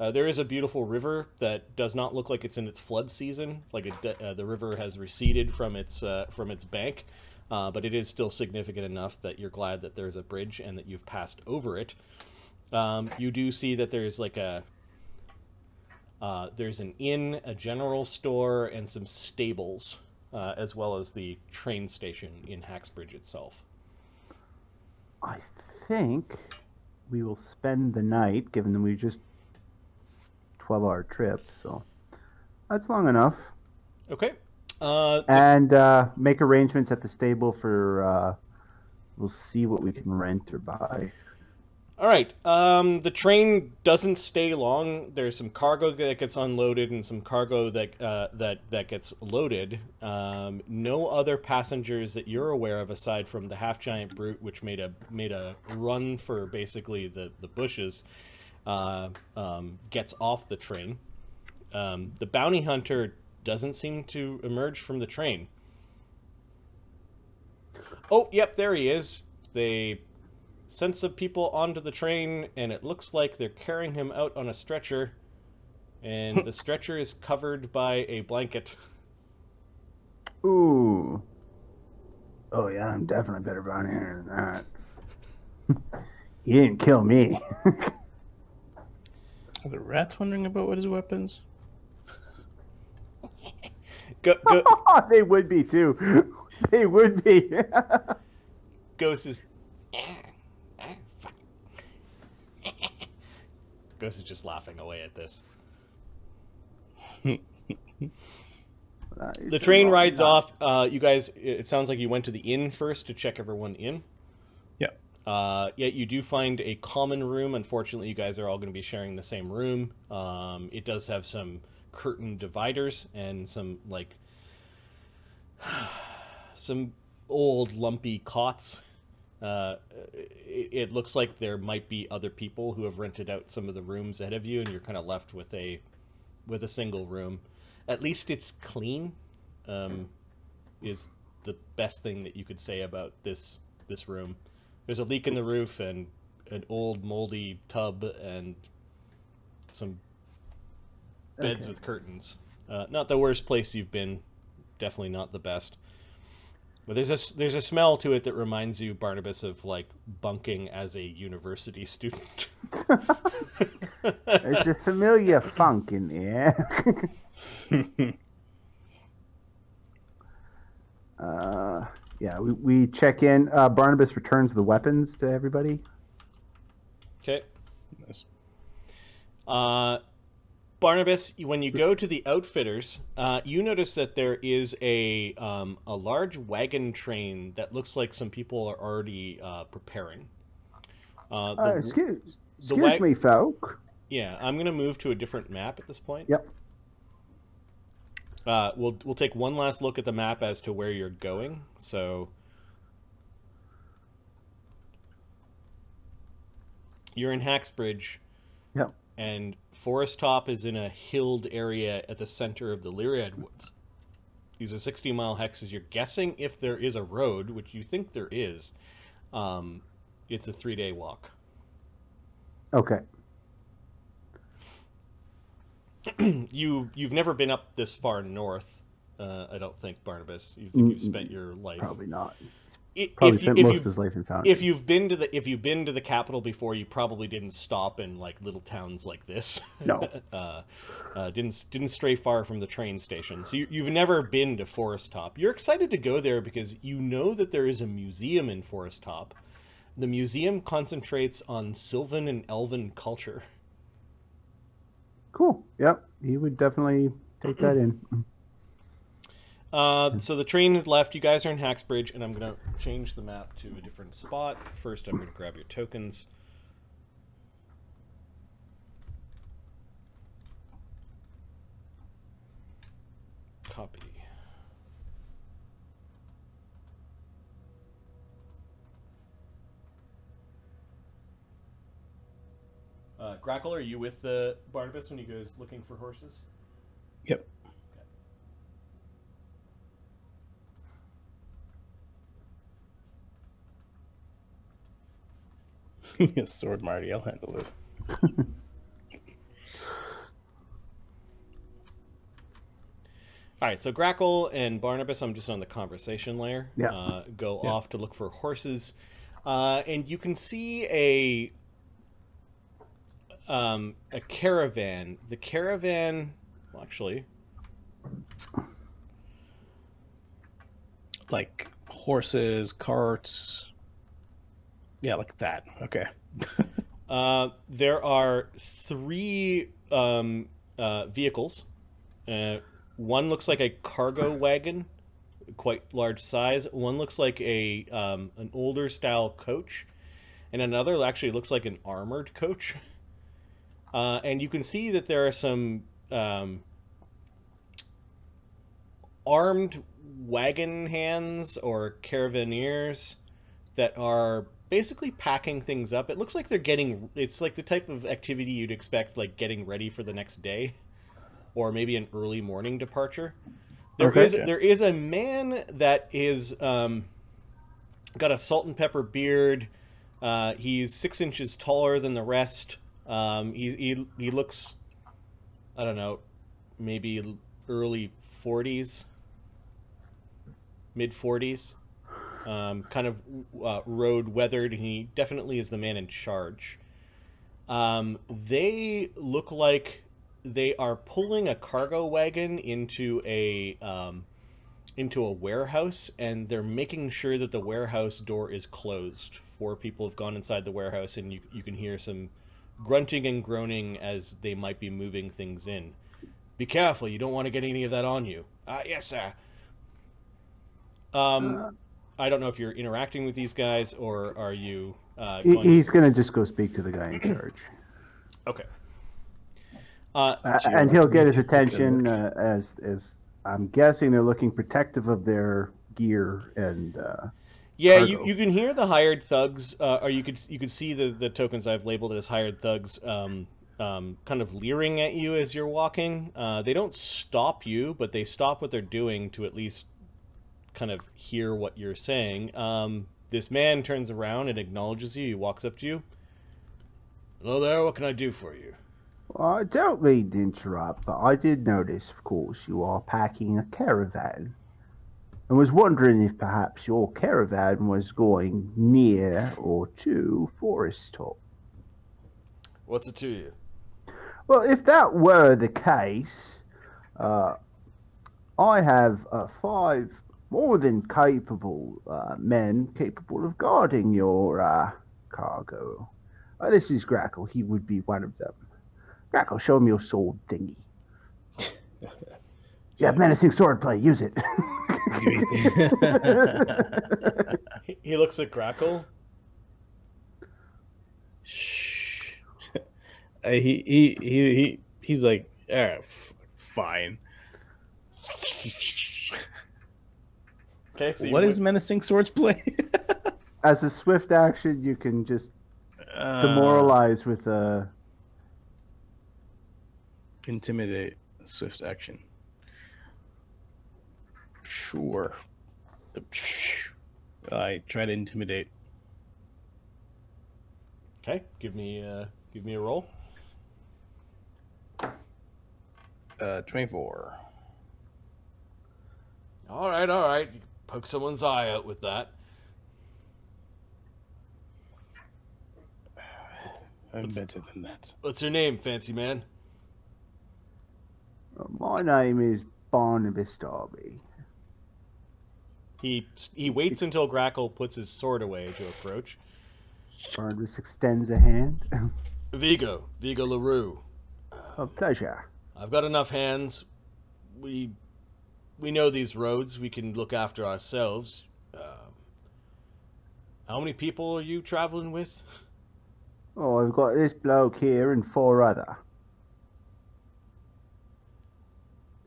Uh, there is a beautiful river that does not look like it's in its flood season. Like it, uh, the river has receded from its uh, from its bank, uh, but it is still significant enough that you're glad that there's a bridge and that you've passed over it. Um, you do see that there's like a uh, there's an inn, a general store, and some stables, uh, as well as the train station in Haxbridge itself. I think we will spend the night, given that we just 12 hour trip, so that's long enough. Okay. Uh, And uh, make arrangements at the stable for. Uh, we'll see what we can rent or buy. All right. Um, the train doesn't stay long. There's some cargo that gets unloaded and some cargo that uh, that that gets loaded. Um, no other passengers that you're aware of aside from the half giant brute, which made a made a run for basically the the bushes, uh, um, gets off the train. Um, the bounty hunter doesn't seem to emerge from the train. Oh, yep, there he is. They sent some people onto the train, and it looks like they're carrying him out on a stretcher. And the (laughs) stretcher is covered by a blanket. Ooh. Oh yeah, I'm definitely better bounty hunter than that. (laughs) he didn't kill me. (laughs) Are the rats wondering about what his weapons? Go, go, they would be too. They would be. Ghost is. Eh. Ghost is just laughing away at this. The train rides off. Uh, you guys, it sounds like you went to the inn first to check everyone in. Yeah. Uh, yet you do find a common room. Unfortunately, you guys are all going to be sharing the same room. Um, it does have some curtain dividers and some like (sighs) some old lumpy cots. Uh, it, it looks like there might be other people who have rented out some of the rooms ahead of you, and you're kind of left with a with a single room. At least it's clean. Um, is the best thing that you could say about this this room. There's a leak in the roof and an old moldy tub and some beds Okay. with curtains. Uh, not the worst place you've been. Definitely not the best. But there's a s- there's a smell to it that reminds you, Barnabus, of like bunking as a university student. (laughs) it's a familiar funk in there. (laughs) uh, yeah, we, we check in. Uh, Barnabus returns the weapons to everybody. Okay. Nice. Uh, Barnabus, when you go to the outfitters, uh, you notice that there is a um, a large wagon train that looks like some people are already uh, preparing. Uh, the, Uh, excuse excuse me, folk. yeah, I'm gonna move to a different map at this point. Yep. Uh, we'll we'll take one last look at the map as to where you're going. So you're in Haxbridge. Yep. And Fortresstop is in a hilled area at the center of the Lyriad Woods. These are 60 mile hexes. You're guessing if there is a road, which you think there is. Um, it's a three day walk. Okay. (clears throat) you you've never been up this far north. Uh, I don't think Barnabus. You think you've spent your life. Probably not. Probably if you, spent if most you of his life in Fountain. if you've been to the if you've been to the capital before, you probably didn't stop in like little towns like this. (laughs) No. uh, uh, didn't didn't stray far from the train station. So you, you've never been to Fortresstop. You're excited to go there because you know that there is a museum in Fortresstop. The museum concentrates on Sylvan and Elven culture. Cool. Yep. He would definitely take that in. (clears throat) Uh, so the train left. You guys are in Haxbridge, and I'm gonna change the map to a different spot. First, I'm gonna grab your tokens. Copy. Uh, Grackle, are you with the Barnabus when he goes looking for horses? Yep. (laughs) sword Marty, I'll handle this. (laughs) All right, so Grackle and Barnabus, I'm just on the conversation layer. Yeah. Uh, go Yeah. off to look for horses, uh, and you can see a um, a caravan. The caravan, well, actually, Like horses, carts. Yeah, like that. Okay. (laughs) uh, there are three um, uh, vehicles. Uh, one looks like a cargo (laughs) wagon, quite large size. One looks like a um, an older style coach, and another actually looks like an armored coach. (laughs) Uh, and you can see that there are some um, armed wagon hands or caravaneers that are basically packing things up. It looks like they're getting. It's like the type of activity you'd expect, like getting ready for the next day, or maybe an early morning departure. There is Okay. there is a man that is um, got a salt and pepper beard. Uh, he's six inches taller than the rest. Um, he, he he looks, I don't know, maybe early forties, mid forties. Um, kind of uh, road weathered. He definitely is the man in charge. Um, they look like they are pulling a cargo wagon into a um, into a warehouse, and they're making sure that the warehouse door is closed. Four people have gone inside the warehouse, and you you can hear some grunting and groaning as they might be moving things in. Be careful! You don't want to get any of that on you. Ah, yes, sir. Um, I don't know if you're interacting with these guys or are you uh, going to- he's going to just go speak to the guy in (clears throat) charge. Okay. Uh, Uh, and he'll get his me to take a attention uh, as as I'm guessing they're looking protective of their gear and uh, Yeah, you, Cargo. you can hear the hired thugs, uh, or you could you could see the, the tokens I've labeled as hired thugs, um, um, kind of leering at you as you're walking. Uh, they don't stop you, but they stop what they're doing to at least kind of hear what you're saying. Um, this man turns around and acknowledges you. He walks up to you. Hello there. What can I do for you? Well, I don't mean to interrupt, but I did notice, of course, you are packing a caravan. and was wondering if perhaps your caravan was going near or to Fortresstop. What's it to you? Well, if that were the case, uh, I have uh, five more than capable uh, men capable of guarding your uh, cargo. Uh, this is Grackle. He would be one of them. Grackle, show him your sword thingy. (laughs) You have menacing swordplay. Use it. He, he looks at Grackle. Shh. Uh, he, he he he he's like, eh, f- fine. Okay, so you what went- is menacing swordsplay? (laughs) As a swift action, you can just Uh, demoralize with a. intimidate. Swift action. Sure. I try to intimidate. Okay, give me uh, give me a roll. Uh, twenty-four. All right, all right. You poke someone's eye out with that. (sighs) I'm What's- better than that. What's your name, fancy man? Uh, my name is Barnabus Darby. He he waits until Grackle puts his sword away to approach. Barnabus extends a hand. Vigo, Vigo Larue. a pleasure. I've got enough hands. We we know these roads. We can look after ourselves. Um, how many people are you traveling with? Oh, I've got this bloke here and four other.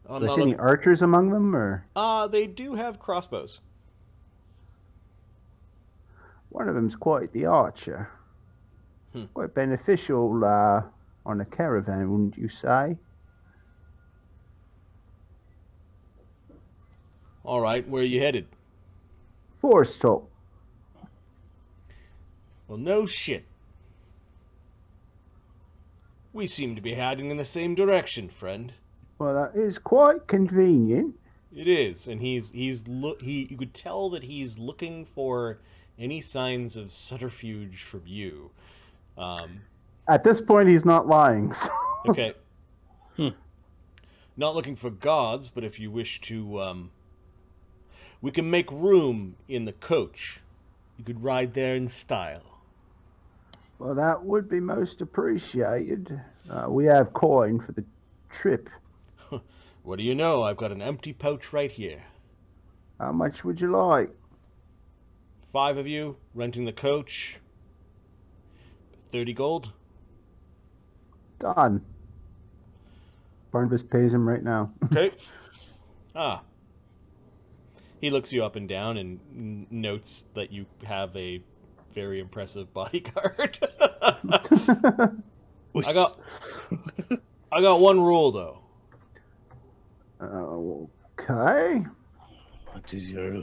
I'm There's any archers among them, or Uh, they do have crossbows. one of them's quite the archer. Hmm. Quite beneficial uh, on a caravan, wouldn't you say? All right, where are you headed? Fortresstop. Well, no shit. We seem to be heading in the same direction, friend. Well, that is quite convenient. It is, and he's he's look he you could tell that he's looking for any signs of subterfuge from you. Um, At this point, he's not lying. (laughs) so- okay. Hmm. Not looking for gods, but if you wish to, um, we can make room in the coach. You could ride there in style. well, that would be most appreciated. Uh, we have coin for the trip. (laughs) What do you know? I've got an empty pouch right here. How much would you like? Five of you renting the coach. Thirty gold. Done. Barnabus pays him right now. Okay. (laughs) ah. He looks you up and down and n- notes that you have a very impressive bodyguard. (laughs) I got I got one rule though. okay. What is your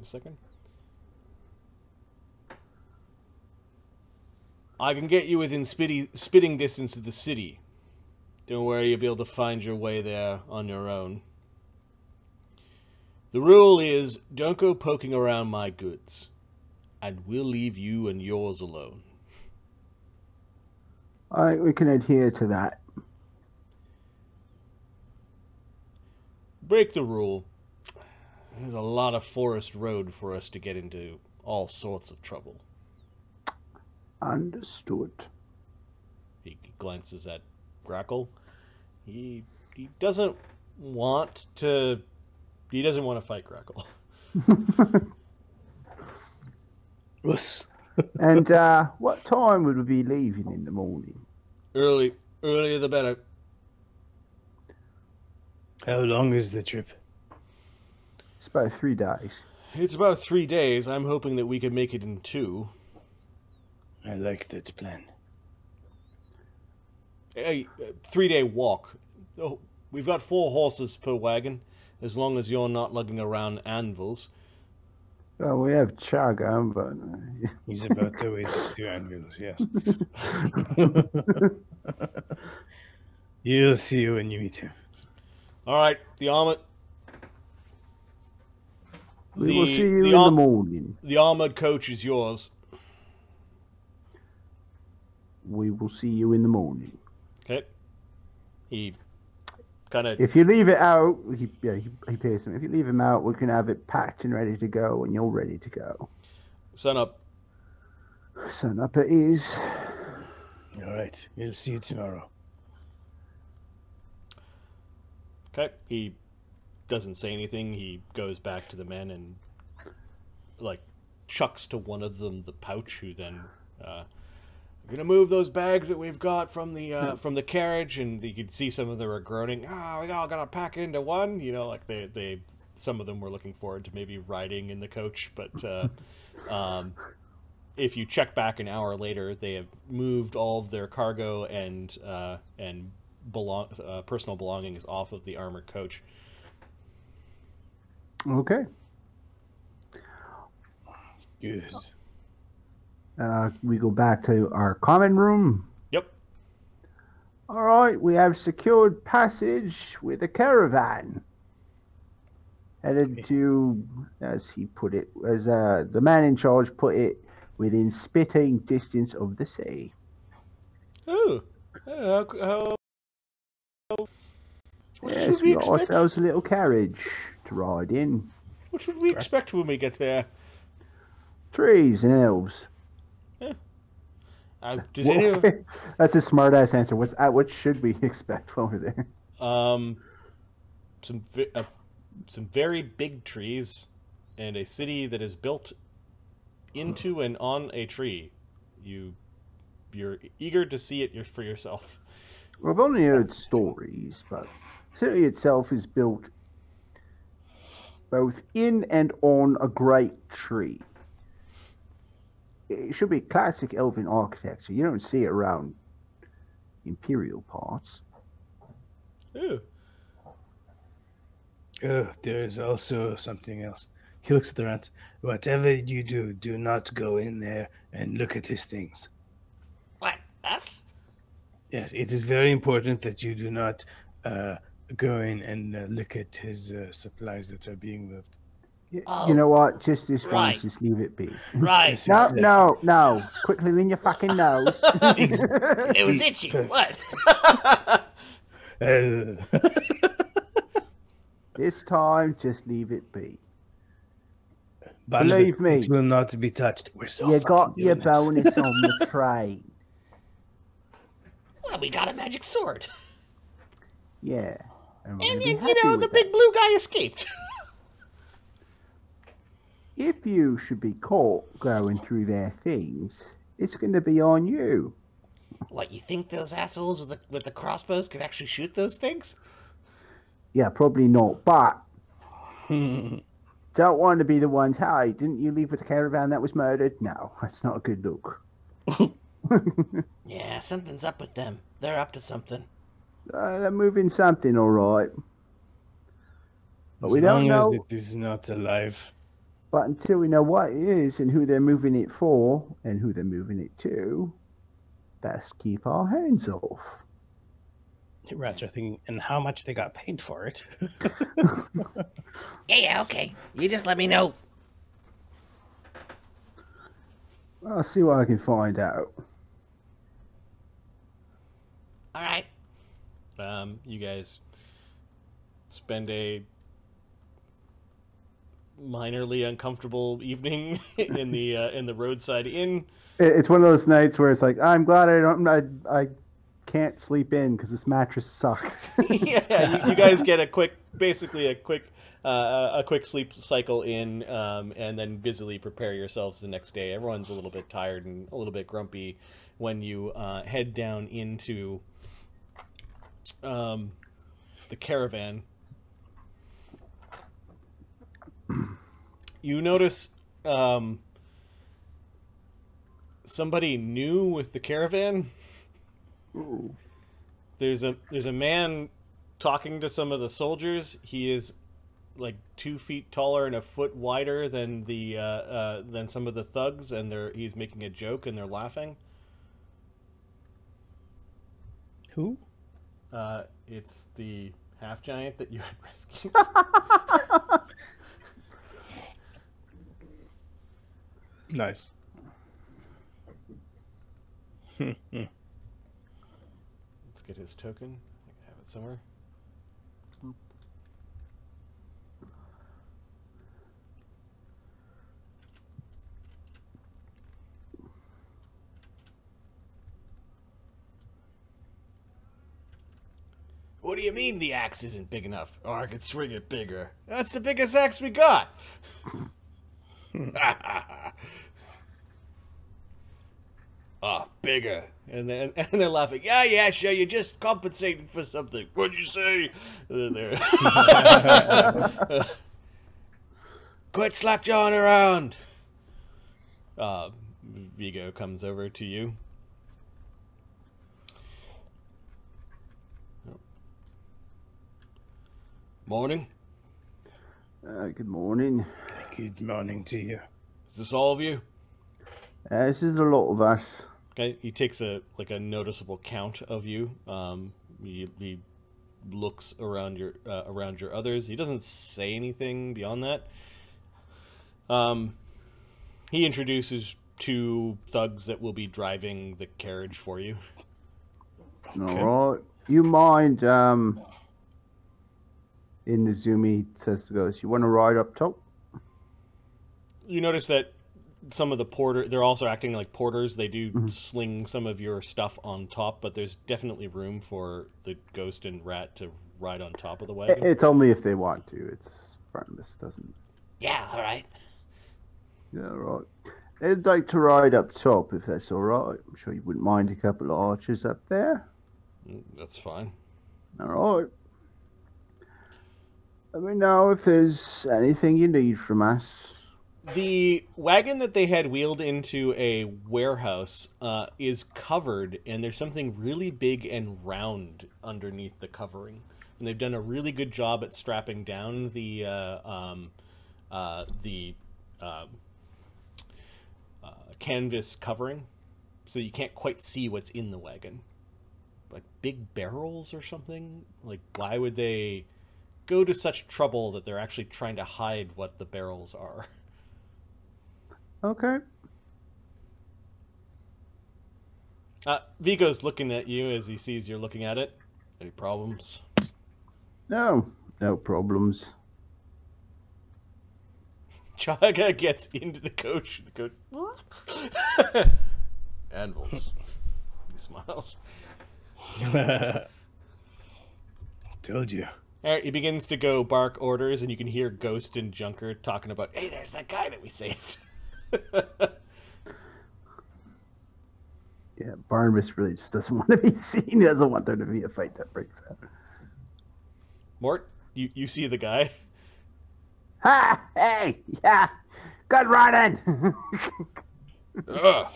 A second. I can get you within spitty, spitting distance of the city. Don't worry, you'll be able to find your way there on your own. The rule is don't go poking around my goods, and we'll leave you and yours alone. I we can adhere to that. Break the rule. There's a lot of forest road for us to get into all sorts of trouble. Understood. He glances at Grackle. He he doesn't want to. He doesn't want to fight Grackle. (laughs) And uh, what time would we be leaving in the morning? Early, earlier the better. How long is the trip? It's about three days. It's about three days. I'm hoping that we could make it in two. I like that plan. A three day walk. Oh, we've got four horses per wagon, as long as you're not lugging around anvils. Well, we have Chaga, but uh, (laughs) He's about to weight two anvils, yes. (laughs) You'll see you when you meet him. All right, the armored. we will see you the in the morning. the armored coach is yours. We will see you in the morning. Okay. He kind of If you leave it out, he, yeah, he, he pays them. If you leave him out, we can have it packed and ready to go, and you're ready to go. sun up. Sun up it is. All right, we'll see you tomorrow. Okay. He doesn't say anything. He goes back to the men and like chucks to one of them the pouch. Who then uh, we're gonna move those bags that we've got from the uh, from the carriage, and you could see some of them are groaning. Ah, we all gotta pack into one. You know, like they they some of them were looking forward to maybe riding in the coach, but. Uh, (laughs) um, if you check back an hour later, they have moved all of their cargo and uh, and belong uh, personal belongings off of the armored coach. Okay. Good. Uh, we go back to our common room. Yep. All right, we have secured passage with a caravan. Headed to, as he put it, as uh, the man in charge put it, within spitting distance of the sea. Oh, uh, how, what yes, should we we got expect? ourselves a little carriage to ride in. What should we expect when we get there? Trees and elves. Uh, does any of, (laughs) That's a smart ass answer. What's uh, what should we (laughs) expect over there? um some uh, some very big trees and a city that is built into and on a tree. You you're eager to see it for yourself. I've only heard stories, but city itself is built both in and on a great tree. It should be classic elven architecture. You don't see it around imperial parts. Ooh. Oh, there is also something else. He looks at the rat. Whatever you do, do not go in there and look at his things. What? Us? Yes, it is very important that you do not uh, go in and uh, look at his uh, supplies that are being moved. Y- Oh, you know what? Just this right. once, just leave it be. Right. (laughs) No, no, no. Quickly in your fucking nose. (laughs) (laughs) It was itchy. What? This time, just leave it be. Banjo, Believe me. it will not be touched. We're so you got your doing this. bonus on the train. Well, we got a magic sword. Yeah. And, And, and you know, the that. big blue guy escaped. If you should be caught going through their things, it's going to be on you. What, you think those assholes with the, with the crossbows could actually shoot those things? Yeah, probably not. But (laughs) don't want to be the ones. Hey, didn't you leave with the caravan that was murdered? No, that's not a good look. (laughs) Yeah, something's up with them. They're up to something. Uh, they're moving something, all right. But As we don't long as it is not alive. But until we know what it is and who they're moving it for and who they're moving it to, best keep our hands off. Rats are thinking, and how much they got paid for it. Yeah, (laughs) yeah, okay. You just let me know. I'll see what I can find out. All right. Um, you guys spend a minorly uncomfortable evening (laughs) in the uh, in the roadside inn. It's one of those nights where it's like, I'm glad I don't, I, I can't sleep in because this mattress sucks. (laughs) yeah, you, you guys get a quick, basically a quick, uh, a quick sleep cycle in, um, and then busily prepare yourselves the next day. Everyone's a little bit tired and a little bit grumpy when you uh, head down into um, the caravan you notice um, somebody new with the caravan. Ooh. There's a there's a man talking to some of the soldiers. He is like two feet taller and a foot wider than the uh, uh, than some of the thugs, and they're he's making a joke and they're laughing. Who? Uh, it's the half giant that you had (laughs) rescued. (laughs) Nice. Let's get his token. I think I have it somewhere. What do you mean the axe isn't big enough? Or I could swing it bigger. That's the biggest axe we got. (laughs) Ah, bigger. And then and they're laughing. Yeah, yeah, sure. You're just compensating for something. What'd you say? (laughs) Quit slackjawing around. Uh, Vigo comes over to you. Morning. Uh, good morning. Good morning to you. Is this all of you? Uh, this is a lot of us. Okay, he takes a like a noticeable count of you. Um, he, he looks around your uh, around your others. He doesn't say anything beyond that. Um, he introduces two thugs that will be driving the carriage for you. Okay. All right. You mind, um, in the Zoom, he says to Ghost, you want to ride up top? You notice that some of the porter they're also acting like porters. They do sling some of your stuff on top, but there's definitely room for the ghost and rat to ride on top of the It, wagon. it's only if they want to. It's Barnabus doesn't. Yeah, all right. Yeah, all right. They'd like to ride up top if that's all right. I'm sure you wouldn't mind a couple of archers up there. Mm, That's fine. All right. Let me know if there's anything you need from us. The wagon that they had wheeled into a warehouse uh, is covered, and there's something really big and round underneath the covering. And they've done a really good job at strapping down the uh, um, uh, the um uh, canvas covering, so you can't quite see what's in the wagon. Like big barrels or something. Like why would they go to such trouble that they're actually trying to hide what the barrels are? (laughs) Okay. Uh, Vigo's looking at you as he sees you're looking at it. Any problems? No, no problems. (laughs) Chaga gets into the coach. The coach. (laughs) Anvils. He smiles. (laughs) Told you. All right, he begins to go bark orders, and you can hear Ghost and Junker talking about, "Hey, there's that guy that we saved." (laughs) Yeah, Barnabus really just doesn't (laughs) want to be seen. He doesn't want there to be a fight that breaks out. Mort, you you see the guy? Ha! Hey! Yeah! Good running! Ugh.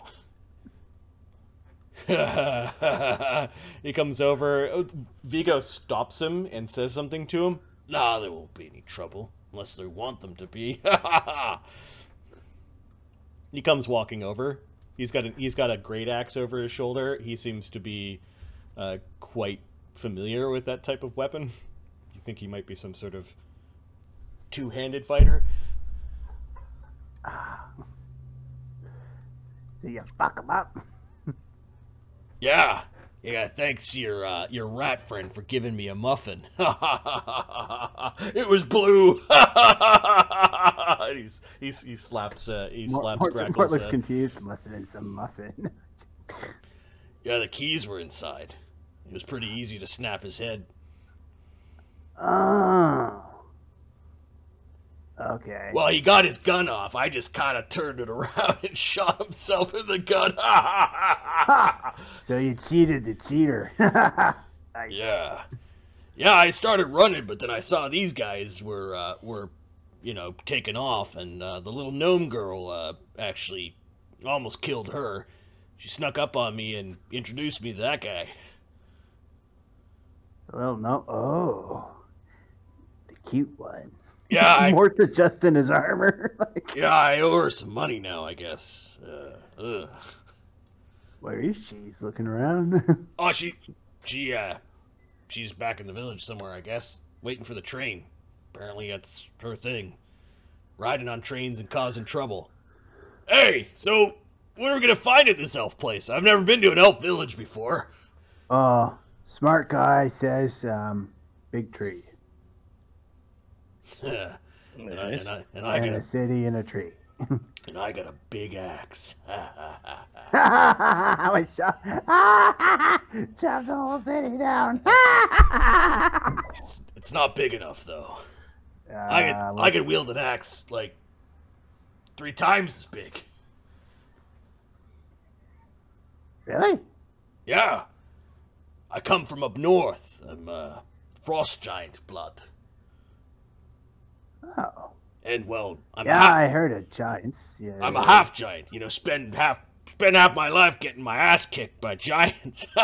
(laughs) he comes over. Vigo stops him and says something to him. Nah, there won't be any trouble unless they want them to be. He comes walking over. He's got a, he's got a great axe over his shoulder. He seems to be uh, quite familiar with that type of weapon. (laughs) You think he might be some sort of two-handed fighter? so you fuck him up? (laughs) Yeah. Yeah, thanks your uh, your rat friend for giving me a muffin. (laughs) it was blue. (laughs) he's, he's, he slaps uh, he Mort, slaps Mort, Mort Grackle's looks head. confused must have been some muffin. (laughs) Yeah, the keys were inside. It was pretty easy to snap his head. oh. Okay. Well, he got his gun off. I just kind of turned it around (laughs) and shot himself in the gun. (laughs) So you cheated the cheater. (laughs) yeah. Yeah, I started running, but then I saw these guys were uh, were you know, taken off, and uh, the little gnome girl uh, actually almost killed her. She snuck up on me and introduced me to that guy. Well, no. Oh, the cute one. Yeah, (laughs) I, More to just in his armor. (laughs) like, yeah, I owe her some money now, I guess. Uh, ugh. where is she? Looking around. (laughs) Oh, she, she, uh, she's back in the village somewhere, I guess, waiting for the train. Apparently, that's her thing. Riding on trains and causing trouble. Hey, so where are we gonna find at this elf place? I've never been to an elf village before. uh, smart guy says, um, big tree. And, I, and, I, and I and got a city and a tree. (laughs) and I got a big axe. (laughs) I shot. (laughs) Chop the whole city down. it's, it's not big enough though. I Uh, could well, I could wield an axe like three times as big. really? Yeah. I come from up north. I'm uh, frost giant blood. Oh, And well, I'm yeah, half, I heard of giants. Yeah, I'm a half giant. You know, spend half spend half my life getting my ass kicked by giants. (laughs)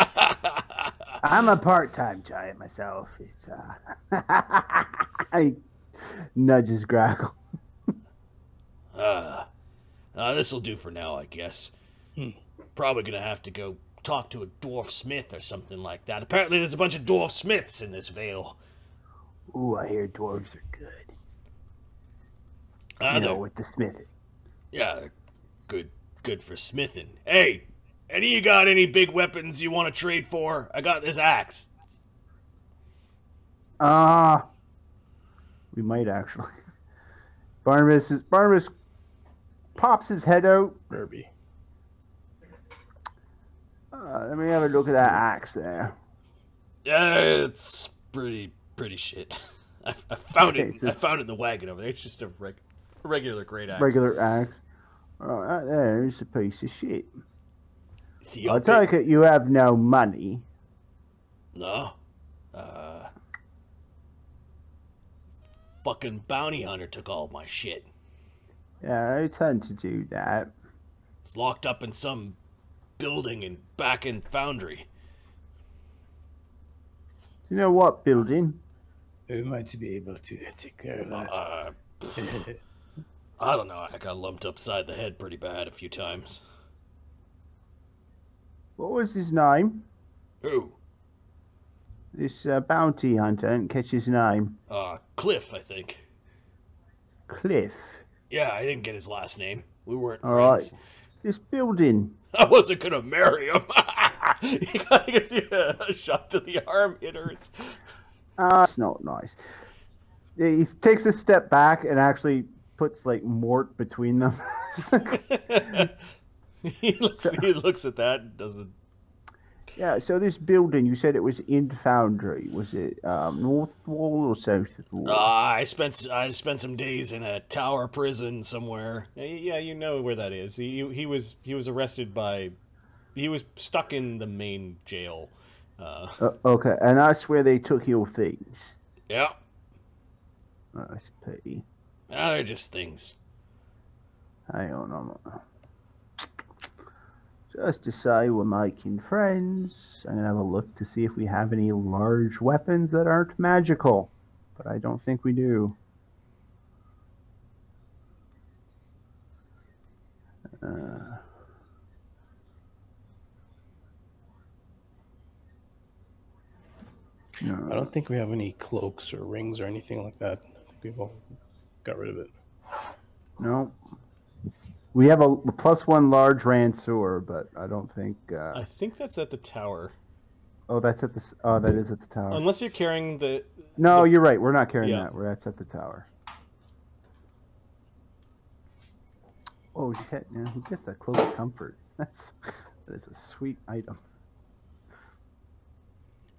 I'm a part-time giant myself. It's uh, (laughs) I nudges Grackle. (laughs) uh, uh, this'll do for now, I guess. Hmm. Probably gonna have to go talk to a dwarf smith or something like that. Apparently, there's a bunch of dwarf smiths in this vale. Ooh, I hear dwarves are good. Uh, you they're- know, with the smithing. Yeah, good, good for smithing. Hey, any of you got any big weapons you want to trade for? I got this axe. Ah, we might actually. Barnabus is Barnabus pops his head out. Herbie. Uh, let me have a look at that axe there. Yeah, it's pretty, pretty shit. (laughs) I, I found Okay, it. so- I found it in the wagon over there. It's just a, reg, a regular great axe. Regular axe. Oh, that there's a piece of shit. See, I'll take it you have no money. No. Uh. Fucking bounty hunter took all my shit. Yeah, I tend to do that. It's locked up in some building in back in Foundry. You know what building? We might be able to take care of that. Uh, (laughs) I don't know. I got lumped upside the head pretty bad a few times. What was his name? Who? This uh, bounty hunter. I didn't catch his name. Uh, Cliff, I think. Cliff. Yeah, I didn't get his last name. We weren't All right. friends. This building. (laughs) I wasn't gonna marry him. (laughs) he got (laughs) a shot to the arm. It hurts. Ah, it's not nice. He takes a step back and actually puts like Mort between them. (laughs) he looks. He looks at that. and Doesn't. yeah. So this building, you said it was in Foundry. Was it um, North Wall or South Wall? Uh, I spent. I spent some days in a tower prison somewhere. Yeah, you know where that is. He he was he was arrested by. He was stuck in the main jail. Uh, Uh, okay, and that's where they took your things. yeah. That's pity. Ah, they're just things. Hang on, I'm just to say we're making friends. I'm gonna have a look to see if we have any large weapons that aren't magical, but I don't think we do. Uh, no. I don't think we have any cloaks or rings or anything like that. I think we've all got rid of it. No. We have a a plus one large ransor, but I don't think. Uh, I think that's at the tower. oh, that's at the. Oh, that is at the tower. Unless you're carrying the. no, you're right. We're not carrying Yeah. that. We're that's at the tower. Oh shit! Yeah, he gets that close comfort? (laughs) That's that is a sweet item.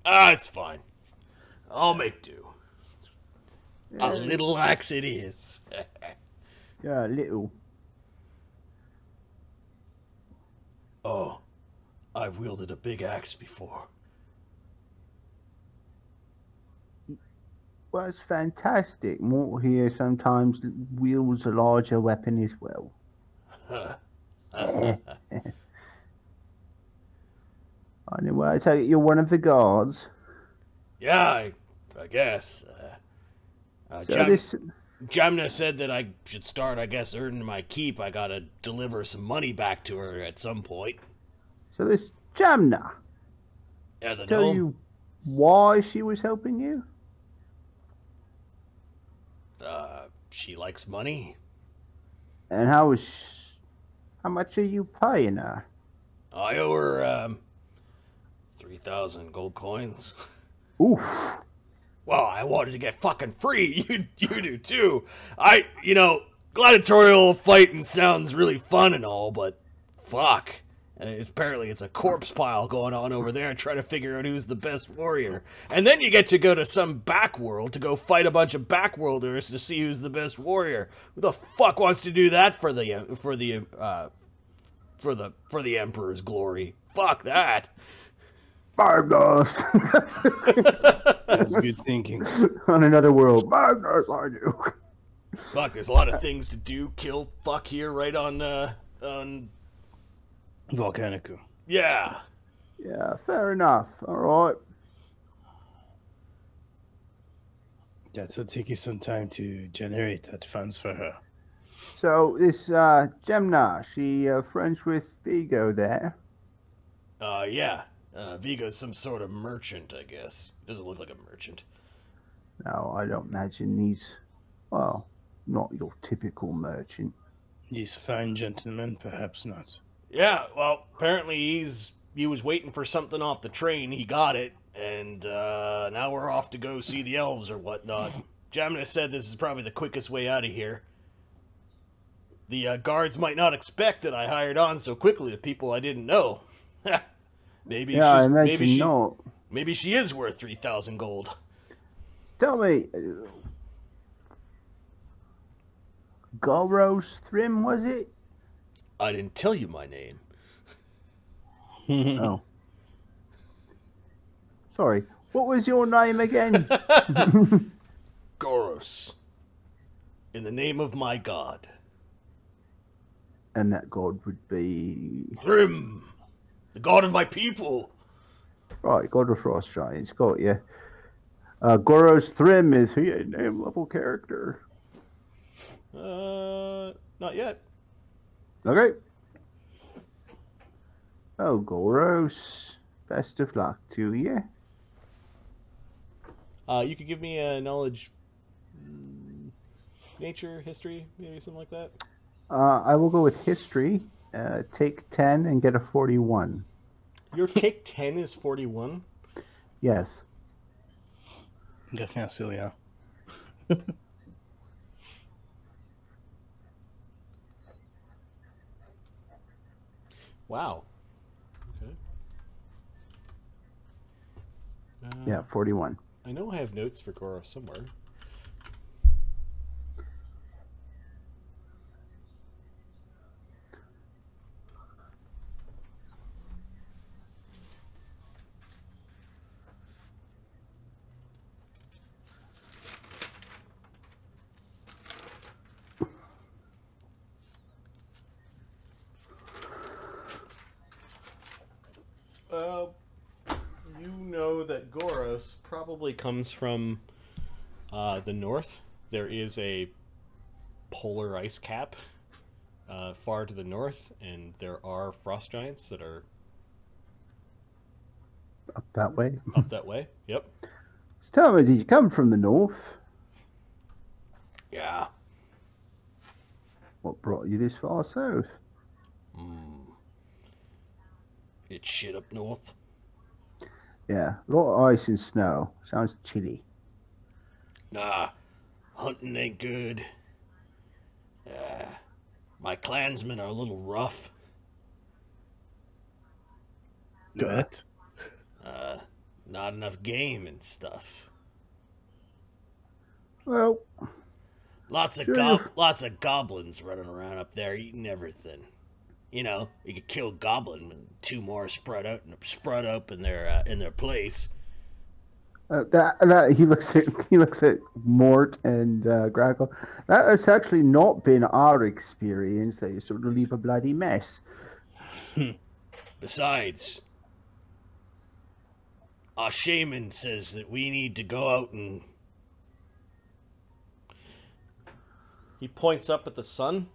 Ah, it's fine. I'll make do. A little axe it is. (laughs) yeah, a little. oh, I've wielded a big axe before. was fantastic. Mort here sometimes wields a larger weapon as well. (laughs) (laughs) Anyway, I take it you're one of the guards. yeah, I, I guess. Uh, So Jam- this, Jamna said that I should start, I guess, earning my keep. I gotta deliver some money back to her at some point. so this Jamna, Yeah, the tell gnome. you why she was helping you? Uh, she likes money. And how how much are you paying her? I owe her um, three thousand gold coins. (laughs) Oof. Well, I wanted to get fucking free. (laughs) You you do too. I you know gladiatorial fighting sounds really fun and all, but fuck. And it's- apparently it's a corpse pile going on over there trying to figure out who's the best warrior. And then you get to go to some backworld to go fight a bunch of backworlders to see who's the best warrior. Who the fuck wants to do that for the for the uh for the for the emperor's glory? Fuck that. Magnus! (laughs) That's good thinking. (laughs) On another world. Magnus, I do. Fuck, there's a lot of things to do. Kill fuck here right on uh on Volcanico. yeah. Yeah, fair enough. All right. That will take you some time to generate that funds for her. So this uh, Gemna, she uh, friends with Vigo there. Uh yeah. Uh Vigo's some sort of merchant, I guess. He Doesn't look like a merchant. No, I don't imagine he's, well, not your typical merchant. He's a fine gentleman, perhaps not. Yeah, well, apparently he's he was waiting for something off the train, he got it, and uh now we're off to go see the elves or whatnot. Jamna said this is probably the quickest way out of here. The uh, guards might not expect that I hired on so quickly with people I didn't know. (laughs) maybe yeah, she's, maybe she not. maybe she is worth three thousand gold. Tell me, uh, Goros Thrim, was it? I didn't tell you my name. Oh. Sorry. What was your name again? (laughs) (laughs) Goros. In the name of my god. and that god would be Grim. The god of my people. right. God of Frost Giants. Got you. Uh, Goros Thrim is he a name level character? Uh, not yet. Okay. Oh, Goros. Best of luck to you. Uh, you could give me a knowledge, mm, nature, history, maybe something like that. Uh, I will go with history. Uh, take 10 and get a 41. Your take ten is forty-one. Yes. That kind of silly, huh? (laughs) Wow. Okay. Uh, Yeah, 41. I know I have notes for Goro somewhere. Uh, you know that Goros probably comes from uh, the north. There is a polar ice cap uh, far to the north, and there are frost giants that are Up that way. up that way. Yep. So tell me, did you come from the north? Yeah. What brought you this far south? Mm. It's shit up north. Yeah, a lot of ice and snow. Sounds chilly. Nah, hunting ain't good. Uh, my clansmen are a little rough. Bet. Uh, not enough game and stuff. Well, Lots of Sure. gob- lots of goblins running around up there eating everything. You know, you could kill a goblin and two more spread out and spread up in their uh, in their place. Uh, that that he looks at (laughs) he looks at Mort and uh, Grackle. That has actually not been our experience. They sort of leave a bloody mess. (laughs) Besides, our shaman says that we need to go out and He points up at the sun.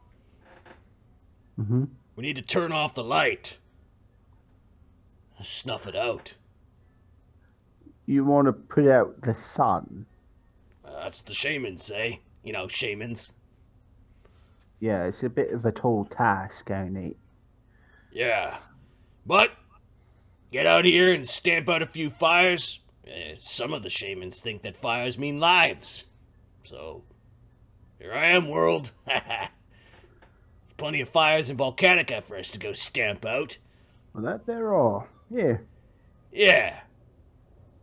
hmm we need to turn off the light. Snuff it out. You want to put out the sun? Uh, that's the shamans say. You know, shamans. Yeah, it's a bit of a tall task, ain't it? Yeah. But get out here and stamp out a few fires. Uh, some of the shamans think that fires mean lives. So, here I am, world. (laughs) Plenty of fires in Volcanica for us to go stamp out. Well, that there are. Yeah. Yeah.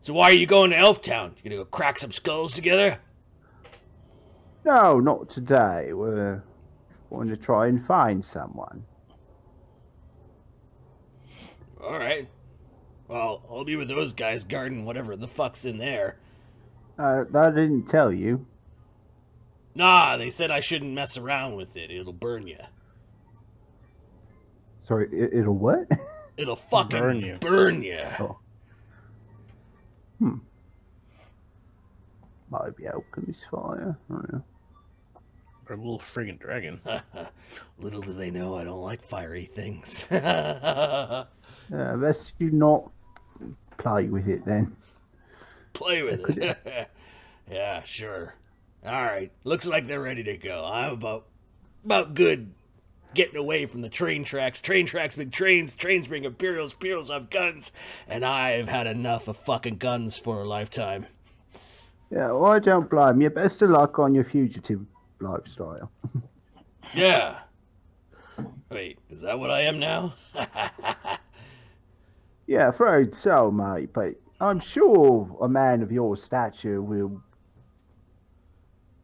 So why are you going to Elftown? You gonna go crack some skulls together? No, not today. We're going to try and find someone. All right. Well, I'll be with those guys guarding whatever the fuck's in there. Uh, that I didn't tell you. Nah, they said I shouldn't mess around with it. It'll burn you. Sorry, it, it'll what? It'll (laughs) fucking Burn you. Burn you. Oh. Hmm. Might be alchemist fire. I don't know. Or a little friggin' dragon. (laughs) Little do they know I don't like fiery things. (laughs) Yeah, best you not play with it then. Play with it. yeah, sure. All right. Looks like they're ready to go. I'm about about good getting away from the train tracks. Train tracks big trains. Trains bring Imperials. Imperials have guns. And I've had enough of fucking guns for a lifetime. Yeah, well, I don't blame you. Best of luck on your fugitive lifestyle. (laughs) Yeah. Wait, is that what I am now? (laughs) Yeah, afraid so, mate, but I'm sure a man of your stature will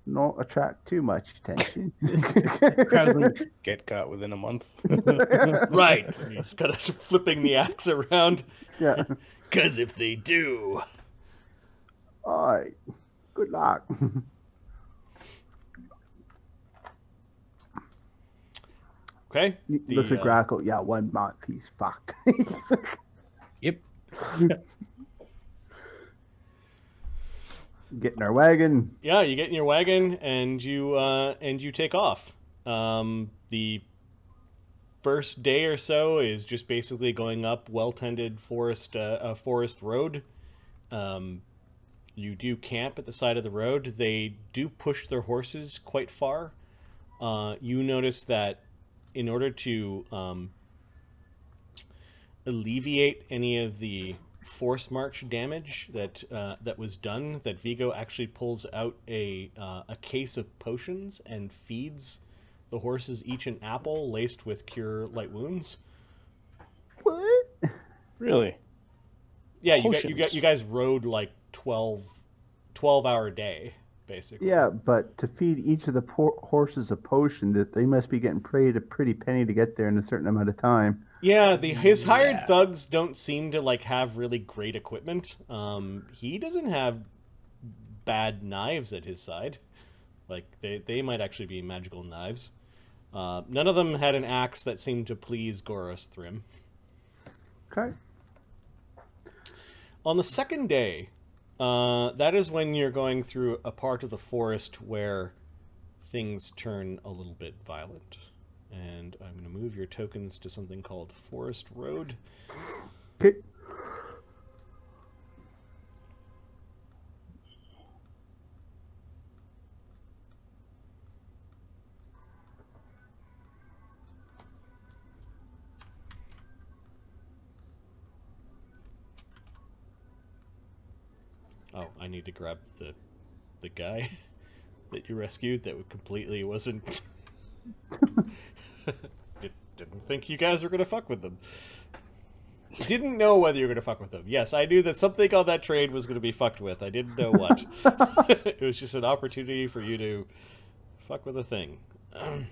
not attract too much attention. (laughs) Krausen get caught within a month. (laughs) right. He's kind of (laughs) flipping the axe around. yeah. Because if they do. All right. Good luck. Okay. He The, Looks at uh, Grackle. Yeah, one month. He's fucked. yep. Get in our wagon. yeah, you get in your wagon and you uh, and you take off. Um, the first day or so is just basically going up well-tended forest uh, uh, forest road. Um, you do camp at the side of the road. They do push their horses quite far. Uh, you notice that in order to um, alleviate any of the force march damage that uh, that was done, that Vigo actually pulls out a uh, a case of potions and feeds the horses each an apple laced with cure light wounds. What? Really? Yeah, you got, you got you guys rode like 12, 12 hour day basically. Yeah, but to feed each of the por- horses a potion, that they must be getting paid a pretty penny to get there in a certain amount of time. Yeah, the his hired Yeah. thugs don't seem to like have really great equipment. Um, he doesn't have bad knives at his side. Like they they might actually be magical knives. Uh, none of them had an axe that seemed to please Goros Thrym. Okay. On the second day, uh, that is when you're going through a part of the forest where things turn a little bit violent. And I'm going to move your tokens to something called Forest Road. Okay. Oh, I need to grab the the guy (laughs) that you rescued that completely wasn't (laughs) didn't think you guys were gonna fuck with them. Didn't know whether you were gonna fuck with them. Yes, I knew that something on that trade was gonna be fucked with. I didn't know what. (laughs) (laughs) it was just an opportunity for you to fuck with a thing. (clears throat) All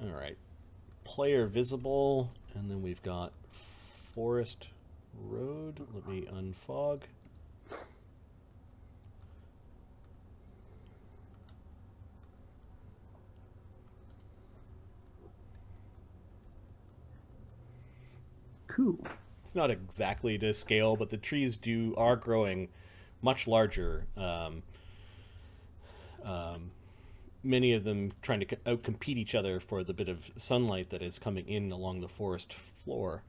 right, player visible, and then we've got forest road. Let me unfog. Cool. It's not exactly to scale, but the trees do are growing much larger. Um, um, many of them trying to outcompete each other for the bit of sunlight that is coming in along the forest floor.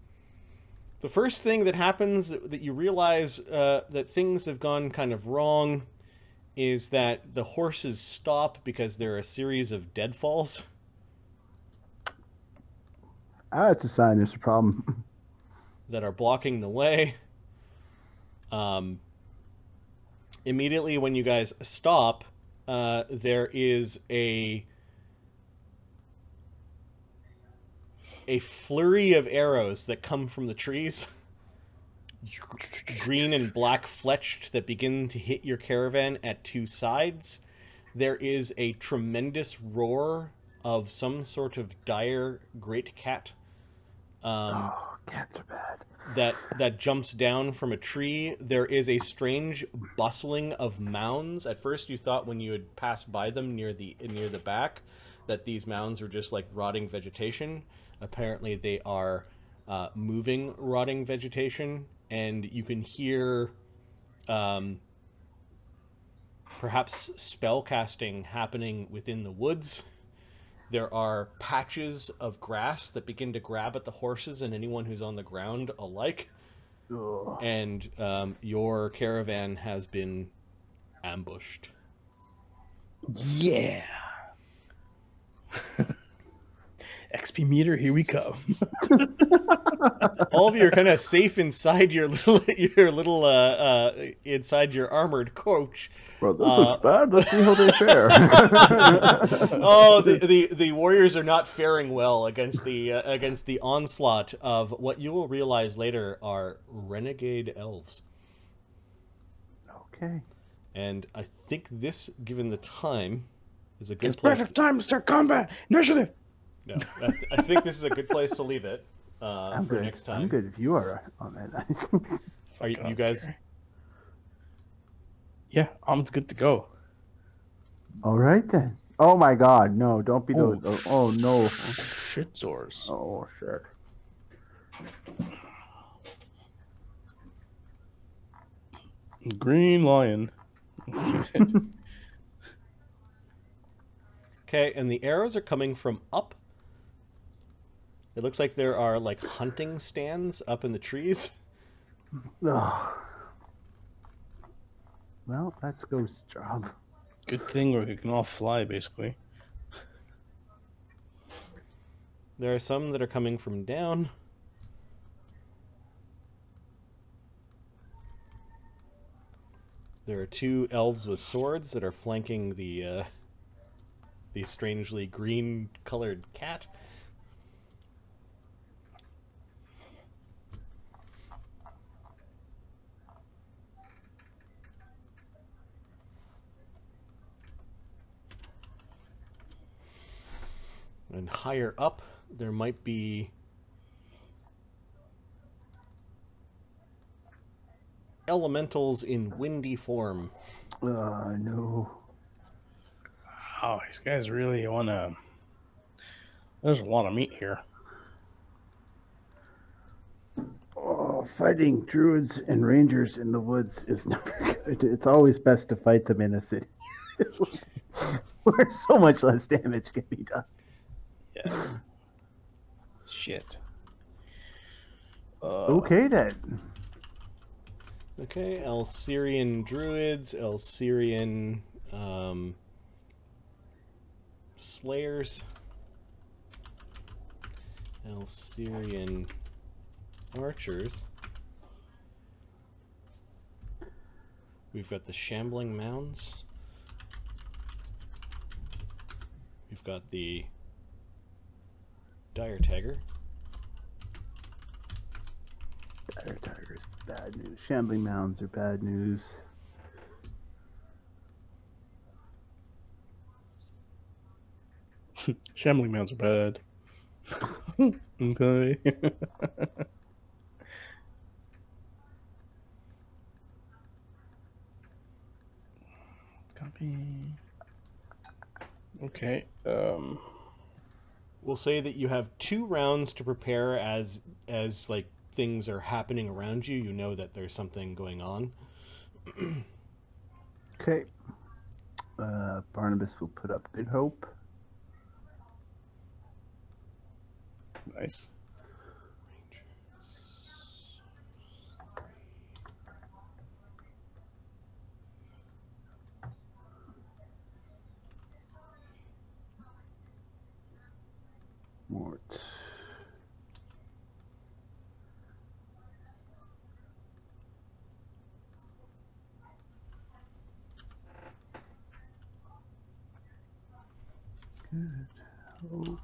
The first thing that happens that that you realize uh, that things have gone kind of wrong is that the horses stop because there are a series of deadfalls. Ah, it's a sign there's a problem. (laughs) that are blocking the way. Um, immediately when you guys stop, uh, there is a a flurry of arrows that come from the trees, green and black fletched, that begin to hit your caravan at two sides. There is a tremendous roar of some sort of dire great cat. Um, oh, cats are bad. that that jumps down from a tree. There is a strange bustling of mounds. At first, you thought when you had passed by them near the near the back that these mounds were just like rotting vegetation. Apparently, they are uh, moving rotting vegetation, and you can hear um, perhaps spell casting happening within the woods. There are patches of grass that begin to grab at the horses and anyone who's on the ground alike. Ugh. And um, your caravan has been ambushed. Yeah. (laughs) XP meter, here we come. All of you are kind of safe inside your (laughs) little, your little, uh, uh, inside your armored coach. Well, this Uh, looks bad. Let's see how they (laughs) fare. (laughs) Oh, the, the the warriors are not faring well against the uh, against the onslaught of what you will realize later are renegade elves. okay. And I think this, given the time, is a good It's place. perfect time to start combat. Initiative. No, I, th- I think this is a good place to leave it uh, I'm for good. next time. I'm good if you are on that. (laughs) Are you, you guys? Jerry. Yeah, I'm good to go. All right then. Oh my God! No, don't be Oh, those. Oh, oh no. Shit, Zors. Oh shit. Green lion. (laughs) Okay, and the arrows are coming from up. It looks like there are like hunting stands up in the trees. (laughs) Oh. Well, that's Ghost's job. Good thing we can all fly, basically. There are some that are coming from down. There are two elves with swords that are flanking the uh, the strangely green colored cat. And higher up, there might be elementals in windy form. Uh, no. Oh, these guys really want to. There's a lot of meat here. Oh, fighting druids and rangers in the woods is (laughs) never good. It's always best to fight them in a city. (laughs) Where so much less damage can be done. Yes. Shit. Uh, Okay then. Okay, Elsyrian druids, Elsyrian um, slayers, Elsyrian archers. We've got the shambling mounds. We've got the Dire Tiger. Dire Tiger's bad news. Shambling Mounds are bad news. (laughs) Shambling Mounds are bad. (laughs) okay. (laughs) Copy. Okay. Um. We'll say that you have two rounds to prepare as as like things are happening around you. You know that there's something going on. (clears throat) Okay. Uh, Barnabus will put up Good Hope. Nice. Mort. Good hope.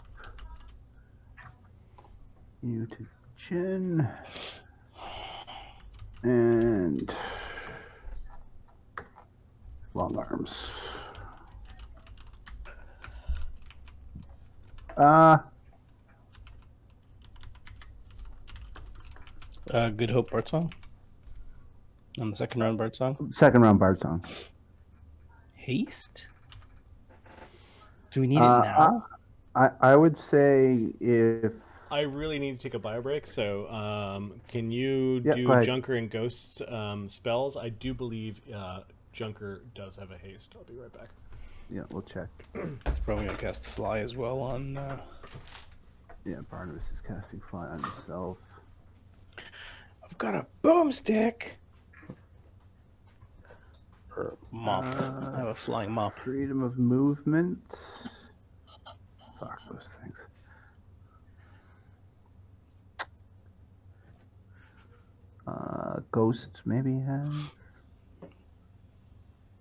You And long arms. Uh Uh, Good Hope Bard song. On the second round, Bard song. second round bard song. Haste. Do we need it Uh, now? I, I would say if I really need to take a bio break, so um, can you Yeah, do. Junker and Ghost um, spells? I do believe uh, Junker does have a haste. I'll be right back. yeah, we'll check. (clears throat) It's probably gonna cast Fly as well on. Uh... Yeah, Barnabus is casting fly on himself. I've got a boomstick. Or mop. Uh, I have a flying mop. Freedom of movement. Fuck those things. Uh, Ghost maybe has.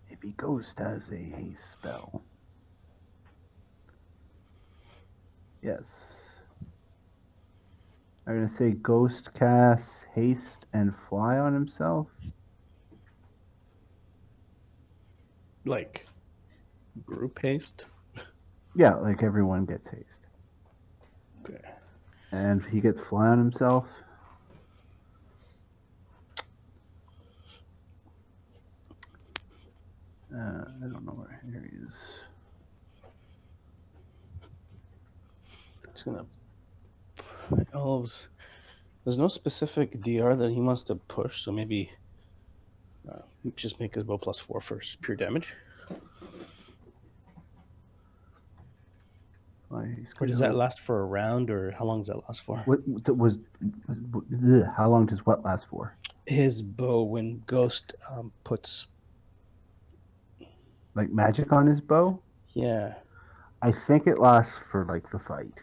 Maybe Ghost has a haste spell. Yes. I'm gonna say Ghost casts haste and fly on himself. Like group haste. Yeah, like everyone gets haste. Okay. And he gets fly on himself. Uh, I don't know where here he is. It's gonna. Elves. There's no specific DR that he wants to push, so maybe. Uh, just make his bow plus four for pure damage. Or does that last for a round, or how long does that last for? What was? How long does what last for? His bow, when Ghost um, puts. Like magic on his bow? Yeah. I think it lasts for like the fight.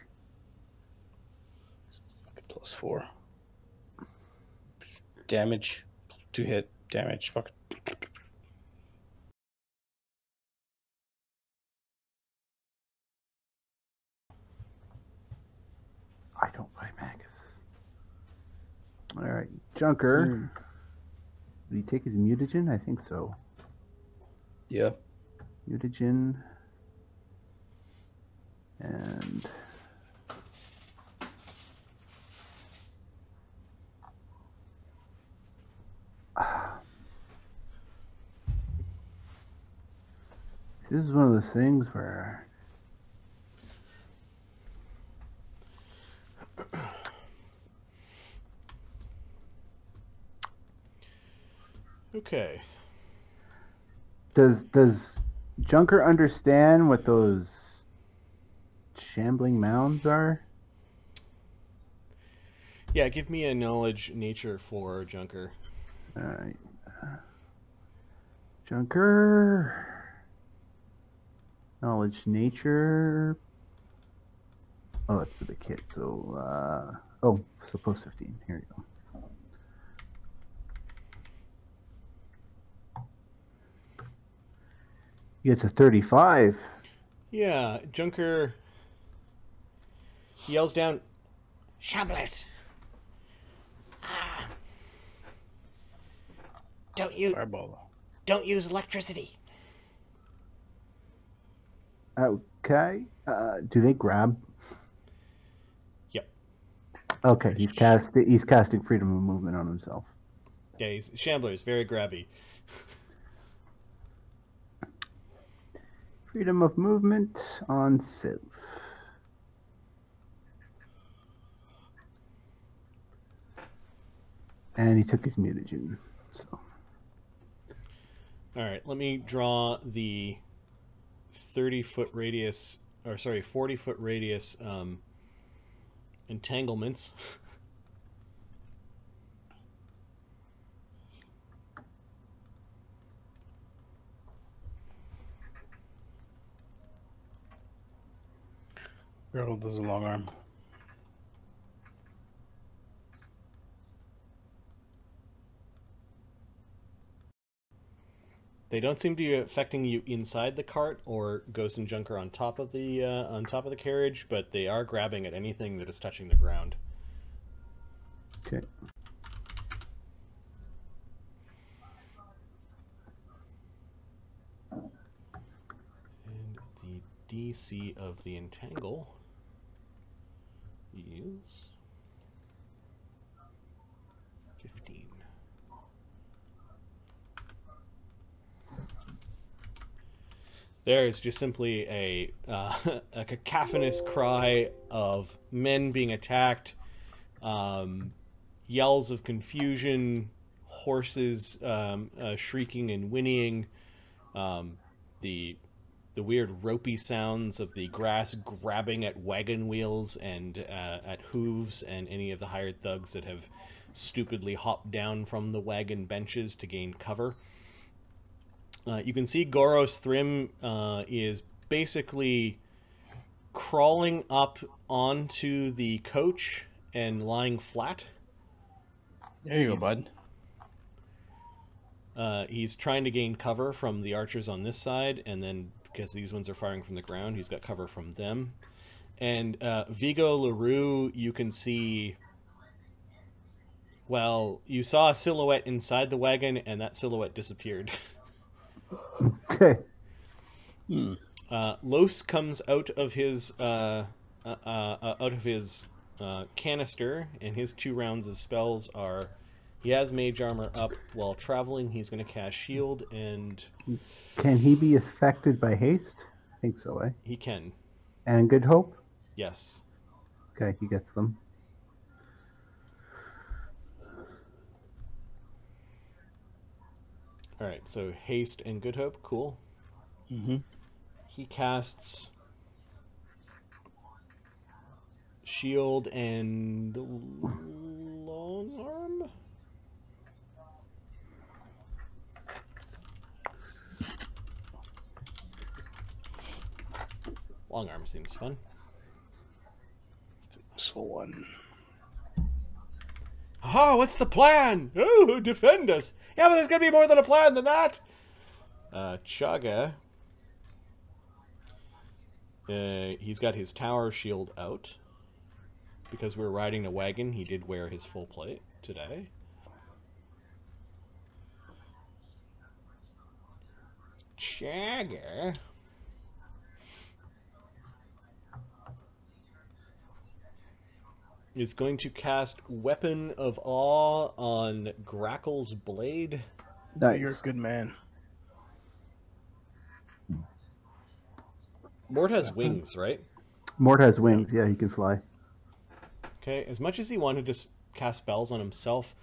Plus four. Damage. To hit. Damage. Fuck. I don't buy Magus. All right, Junker. Hmm. Did he take his mutagen? I think so. Yeah. Mutagen. And (sighs) this is one of those things where Okay. does does Junker understand what those shambling mounds are? Yeah, give me a knowledge nature for Junker. All right. Junker. Knowledge nature. Oh, that's for the kid. So, uh, oh, so plus 15. Here you go. Gets a 35. Yeah, Junker yells down, Shamblers. Ah. Don't you Fireball. don't use electricity. Okay. Uh, do they grab? Yep. Okay, he's cast. He's casting freedom of movement on himself. Yeah, he's Shambler is very grabby. (laughs) freedom of movement on Sylph. And he took his mutagen. So All right, let me draw the 30 foot radius, or sorry, 40 foot radius um, entanglements. (laughs) Girl does a long arm. They don't seem to be affecting you inside the cart or Ghost and Junker on top of the uh, on top of the carriage, but they are grabbing at anything that is touching the ground. okay. And the DC of the entangle is 15. There is just simply a, uh, (laughs) a cacophonous cry of men being attacked, um, yells of confusion, horses um, uh, shrieking and whinnying, um, the the weird ropey sounds of the grass grabbing at wagon wheels and uh, at hooves and any of the hired thugs that have stupidly hopped down from the wagon benches to gain cover. Uh, you can see Goros Thrym uh, is basically crawling up onto the coach and lying flat. There you go, bud. Uh, he's trying to gain cover from the archers on this side, and then because these ones are firing from the ground, he's got cover from them. And uh, Vigo Larue, you can see. Well, you saw a silhouette inside the wagon, and that silhouette disappeared. (laughs) Okay. Hmm. Uh, Los comes out of his uh, uh, uh, out of his uh, canister, and his two rounds of spells are. He has mage armor up while traveling. He's going to cast shield, and Can he be affected by haste? I think so, eh? he can. And good hope? Yes. Okay, he gets them. All right. So haste and good hope. Cool. Mm-hmm. He casts shield and long arm. Long arm seems fun. It's a useful one. Ah, what's the plan? Oh, defend us. Yeah, but there's gonna be more than a plan than that. Uh, Chaga. Uh, he's got his tower shield out. Because we're riding a wagon, he did wear his full plate today. Chaga. Is going to cast Weapon of Awe on Grackle's Blade. Nice. You're a good man. Mort has wings, right? Mort has wings. Yeah, he can fly. Okay, as much as he wanted to s- cast spells on himself,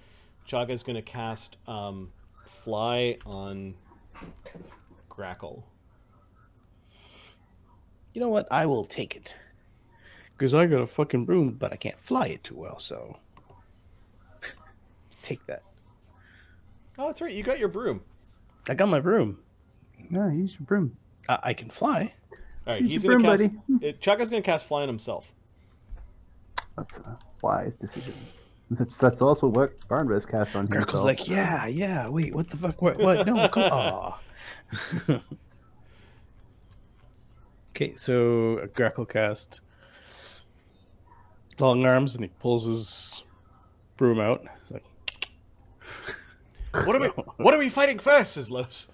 Chaga's going to cast um, Fly on Grackle. You know what? I will take it. Because I got a fucking broom, but I can't fly it too well, so. (laughs) take that. Oh, that's right, you got your broom. I got my broom. No, use your broom. I, I can fly. All right, Use he's going to broom, cast. Uh, Chaga's going to cast Fly on himself. That's a wise decision. That's that's also what Barnabus cast on Grackle's himself. like, yeah, yeah, wait, what the fuck? What? what? No, come on. (laughs) (laughs) okay, so a Grackle cast long arms and he pulls his broom out. He's like, What are we? What are we fighting first? Says Los.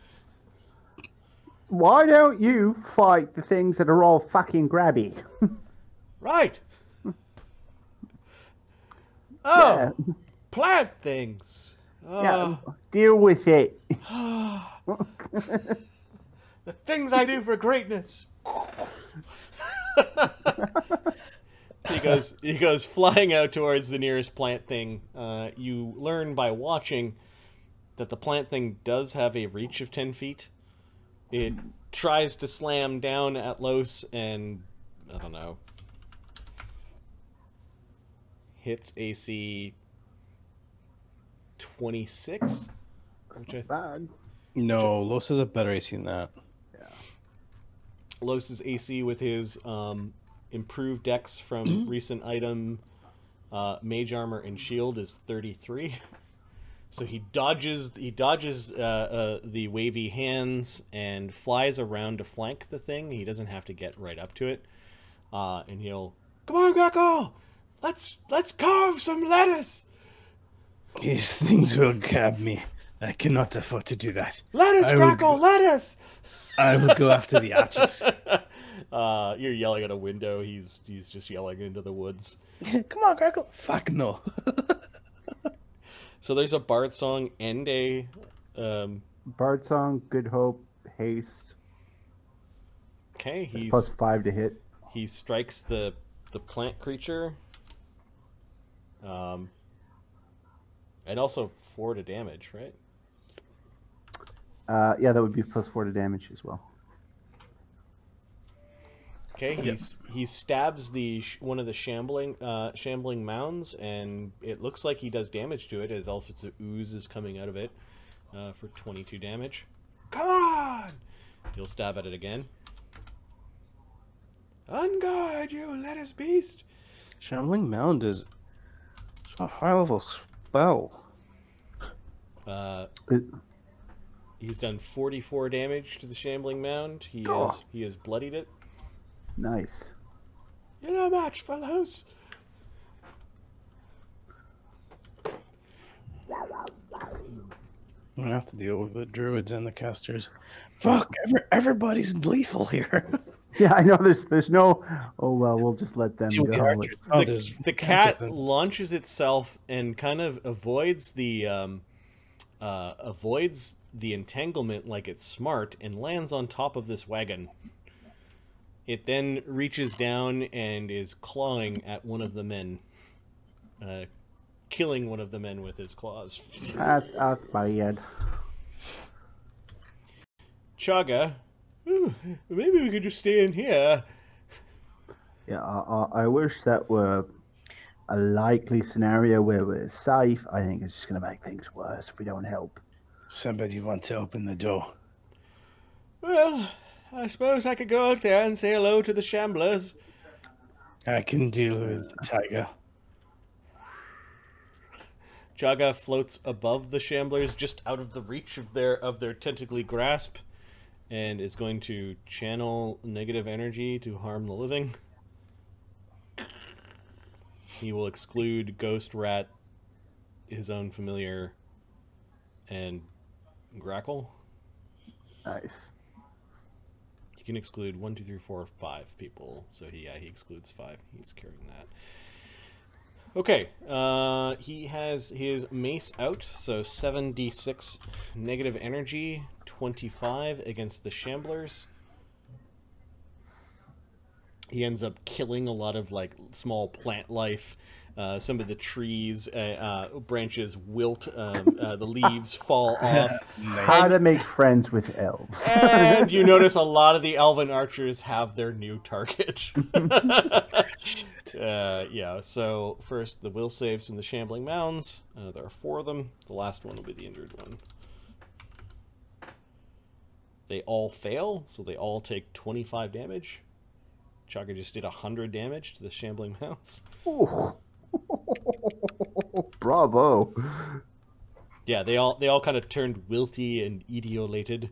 Why don't you fight the things that are all fucking grabby? (laughs) Right. (laughs) Oh, Yeah, plant things. yeah, Oh, deal with it. the (sighs) The things I do for greatness. (laughs) he goes he goes flying out towards the nearest plant thing. Uh, you learn by watching that the plant thing does have a reach of ten feet. It tries to slam down at Los and I don't know. Hits AC twenty six. Which I Bad. No, Los has a better AC than that. Yeah. Los's AC with his um, improved dex from recent item uh, mage armor and shield is 33. (laughs) so he dodges he dodges uh, uh, the wavy hands and flies around to flank the thing. He doesn't have to get right up to it. Uh, and he'll come on, Greco, let's let's carve some lettuce. These things will grab me. I cannot afford to do that. Lettuce, I will Greco, lettuce. I will go after the archers. (laughs) uh, you're yelling at a window. He's he's just yelling into the woods. (laughs) Come on, Crackle. Fuck no. (laughs) So there's a Bard song and a um, Bard song, Good Hope, Haste, okay. He's plus five to hit. he strikes the the plant creature. Um, and also four to damage, right? Uh, yeah, that would be plus four to damage as well. Okay, he's he stabs the one of the shambling uh, shambling mounds, and it looks like he does damage to it. As all sorts of ooze is coming out of it uh, for twenty two damage. Come on! He'll stab at it again. Unguard you, lettuce beast! Shambling Mound is it's a high level spell. Uh, It- he's done forty four damage to the shambling mound. He Oh. has he has bloodied it. Nice. You're no match, fellows. I'm gonna have to deal with the druids and the casters. Fuck! Every, everybody's lethal here. (laughs) Yeah, I know. There's there's no. Oh well, we'll just let them Deal with the go. Oh, the, the cat casters and- launches itself and kind of avoids the um, uh, avoids the entanglement like it's smart and lands on top of this wagon. It then reaches down and is clawing at one of the men, uh, killing one of the men with his claws. That's that's bad. Chaga, "Ooh, maybe we could just stay in here. Yeah, I, I, I wish that were a likely scenario where we're safe. I think it's just going to make things worse if we don't help. Somebody want to open the door. Well, I suppose I could go out there and say hello to the shamblers. I can deal with the tiger. Chaga floats above the shamblers, just out of the reach of their of their tentacly grasp, and is going to channel negative energy to harm the living. He will exclude Ghost Rat, his own familiar, and Grackle. Nice. He can exclude one, two, three, four, five people. So he yeah he excludes five. He's carrying that. Okay, uh, he has his mace out, so seven d six negative energy, twenty five against the shamblers. He ends up killing a lot of like small plant life. Uh, some of the trees uh, uh, branches wilt, um, uh, the leaves (laughs) fall off. How to make friends with elves. And you (laughs) notice a lot of the elven archers have their new target. (laughs) uh, yeah, so first the will saves from the shambling mounds. Uh, there are four of them. The last one will be the injured one. They all fail, so they all take 25 damage. Chaga just did 100 damage to the shambling mounds. Ooh. Bravo. Yeah, they all they all kind of turned wilty and etiolated.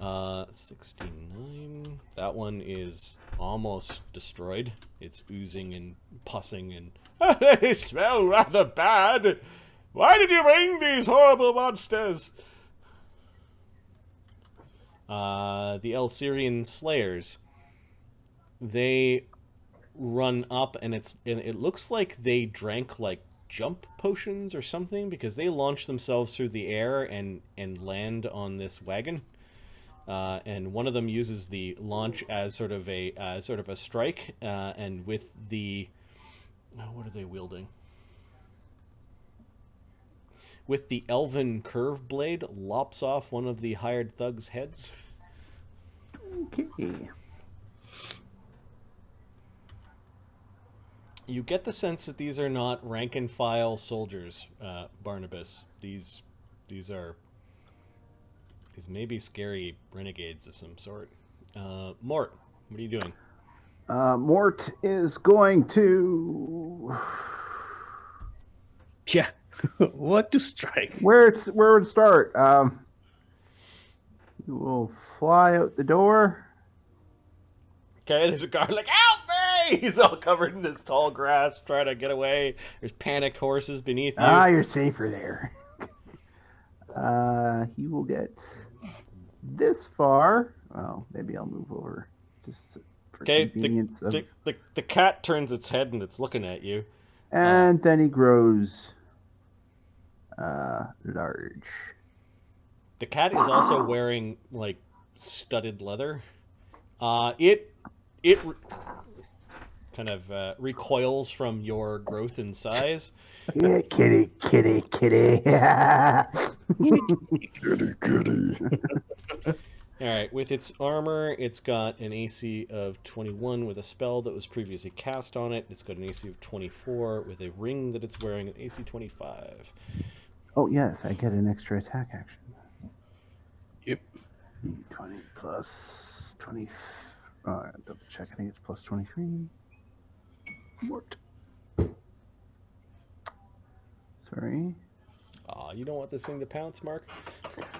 Uh, 69. That one is almost destroyed. It's oozing and pussing and (laughs) they smell rather bad. Why did you bring these horrible monsters? Uh, the Elsirian Slayers. They run up and it's and it looks like they drank like jump potions or something because they launch themselves through the air and and land on this wagon Uh, and one of them uses the launch as sort of a uh, sort of a strike, uh, and with the oh, what are they wielding? With the elven curve blade, lops off one of the hired thugs' heads. Okay. You get the sense that these are not rank and file soldiers, uh, Barnabus. These, these are, these may be scary renegades of some sort. Uh, Mort, what are you doing? Uh, Mort is going to. (sighs) Yeah. (laughs) what to strike? Where it's where would it start? Um, you will fly out the door. Okay, there's a guard like, help me! (laughs) He's all covered in this tall grass, trying to get away. There's panicked horses beneath you. Ah, you're safer there. (laughs) Uh, he will get this far. Well, maybe I'll move over just for Okay, convenience. the, of, the, the, the cat turns its head and it's looking at you. and then he grows uh, large. The cat is also wearing like studded leather. Uh, it it kind of uh, recoils from your growth in size. Yeah, kitty, kitty, kitty. Goody, goody. (laughs) All right, with its armor, it's got an AC of 21 with a spell that was previously cast on it. It's got an AC of 24 with a ring that it's wearing, an AC 25. oh yes, I get an extra attack action. Yep. 20 plus 20. Uh, double check. I think it's plus 23. Mort. Sorry. Aw, you don't want this thing to pounce, Mark?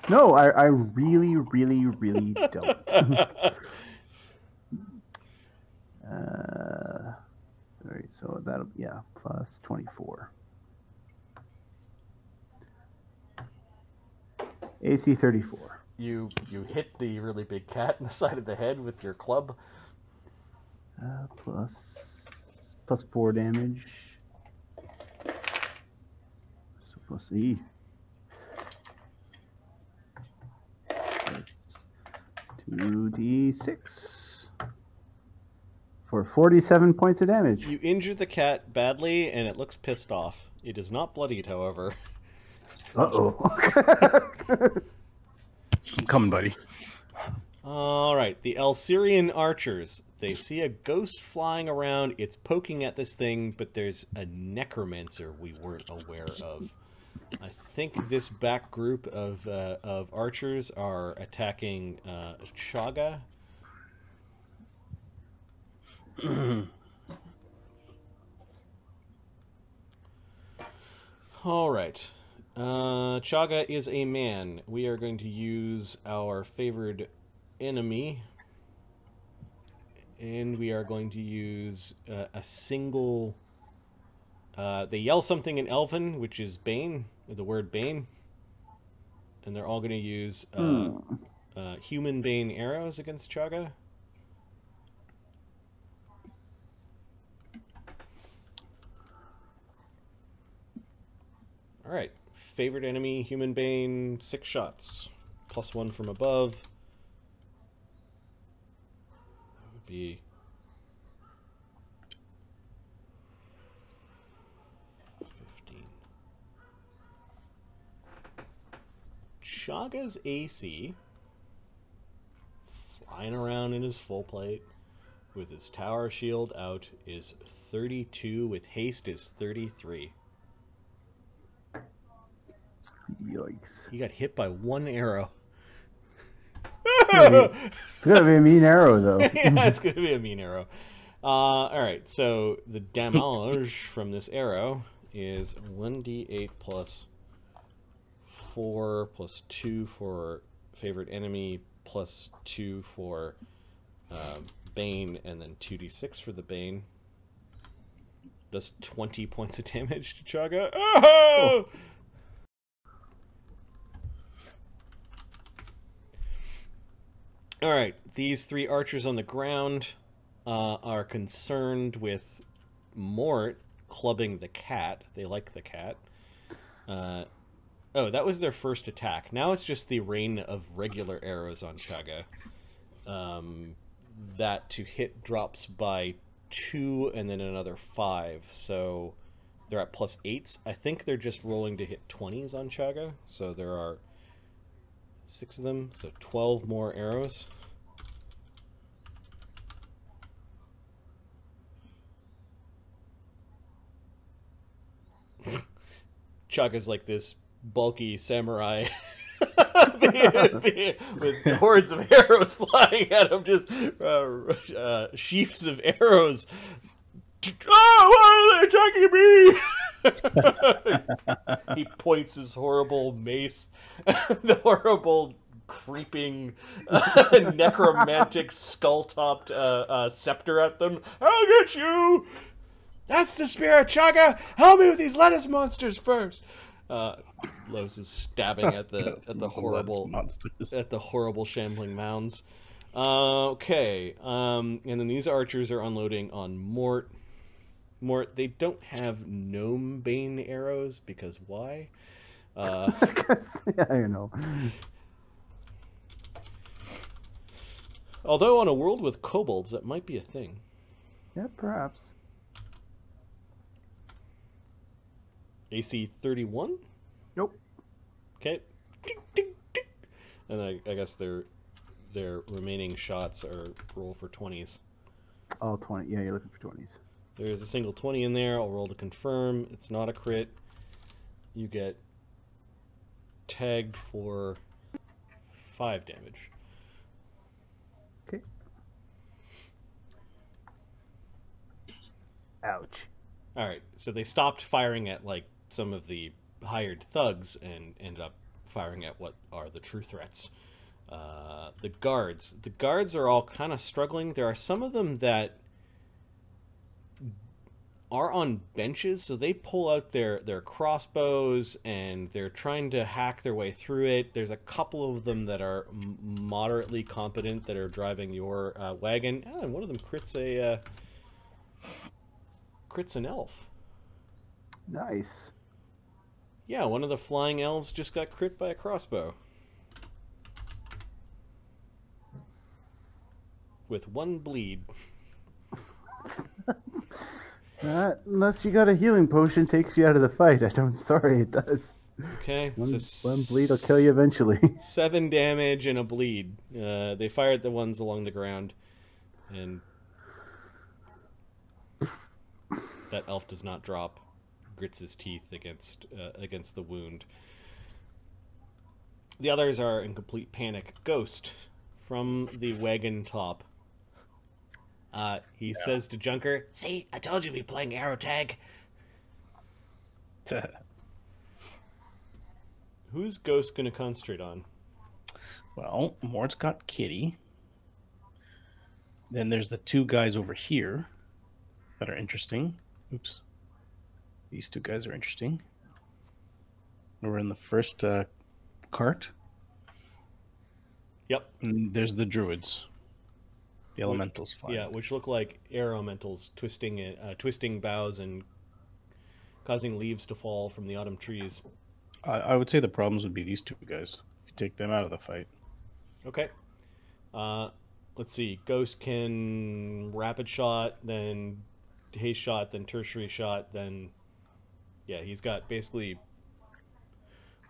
No, I, I really, really, really don't. (laughs) (laughs) uh, sorry, so that'll yeah, plus 24. AC 34. you you hit the really big cat in the side of the head with your club. Uh, plus plus four damage. So plus E. Two D six for forty-seven points of damage. You injure the cat badly, and it looks pissed off. It is not bloodied, however. (laughs) Uh oh. (laughs) I'm coming, buddy. All right, the Elsirian archers. They see a ghost flying around. It's poking at this thing, but there's a necromancer we weren't aware of. I think this back group of uh, of archers are attacking uh, Chaga. (clears throat) All right. Uh, Chaga is a man. We are going to use our favored enemy. And we are going to use uh, a single. Uh, they yell something in Elven, which is Bane, the word Bane. And they're all going to use uh, Hmm. uh, human Bane arrows against Chaga. All right. Favorite enemy, human bane, six shots, plus one from above. That would be. Fifteen. Chaga's AC, flying around in his full plate, with his tower shield out, is 32. With haste, is 33. Yikes. He got hit by one arrow. (laughs) It's gonna be a mean arrow though. (laughs) yeah, it's gonna be a mean arrow. Uh, all right, so the damage (laughs) from this arrow is one d eight plus four plus two for favorite enemy plus two for um, Bane, and then two d six for the Bane. Does twenty points of damage to Chaga. Oh! All right, these three archers on the ground uh, are concerned with Mort clubbing the cat. They like the cat. Uh, Oh, that was their first attack. Now it's just the rain of regular arrows on Chaga. Um, that to hit drops by two and then another five. So they're at plus eights. I think they're just rolling to hit 20s on Chaga. So there are six of them. So 12 more arrows. (laughs) Chaga's like this bulky samurai (laughs) with (laughs) hordes of arrows flying at him, just uh, uh, sheafs of arrows. Oh, why are they attacking me? (laughs) he points his horrible mace, (laughs) the horrible creeping uh, (laughs) necromantic skull-topped uh, uh, scepter at them. I'll get you. That's the spirit, Chaga. Help me with these lettuce monsters first. Uh, Los is stabbing at the at the horrible monsters. at the horrible shambling mounds. Uh, okay, um, and then these archers are unloading on Mort. Mort, they don't have gnome bane arrows because why? Uh, (laughs) yeah, I know. although on a world with kobolds, that might be a thing. Yeah, perhaps. AC thirty one. Nope. Okay. And I, I guess their their remaining shots are roll for twenties. Oh, 20. Yeah, you're looking for 20s. There's a single 20 in there. I'll roll to confirm. It's not a crit. You get tagged for 5 damage. Okay. Ouch. Alright, so they stopped firing at, like, some of the hired thugs and ended up firing at what are the true threats. Uh, the guards. The guards are all kind of struggling. There are some of them that are on benches, so they pull out their their crossbows and they're trying to hack their way through it. There's a couple of them that are moderately competent that are driving your uh, wagon. Oh, and one of them crits a uh, crits an elf. Nice. Yeah, one of the flying elves just got crit by a crossbow. With one bleed. (laughs) Uh, unless you got a healing potion takes you out of the fight. I don't. (laughs) Sorry, it does. Okay, One, so one bleed will kill you eventually. (laughs) seven damage and a bleed. Uh, they fire at the ones along the ground, and that elf does not drop. Grits his teeth against uh, against the wound. The others are in complete panic. Ghost from the wagon top. Uh, he says to Junker, See, I told you we'd be playing arrow tag. (laughs) "Who's Ghost going to concentrate on?" well, Mort's got Kitty. Then there's the two guys over here that are interesting. Oops. These two guys are interesting. We're in the first uh, cart. Yep. And there's the druids. The elementals flying. Yeah, which look like air elementals twisting it, uh, twisting boughs and causing leaves to fall from the autumn trees. I, I would say the problems would be these two guys. If you take them out of the fight. Okay. Uh, let's see. Ghost can rapid shot, then haste shot, then tertiary shot, then yeah, he's got basically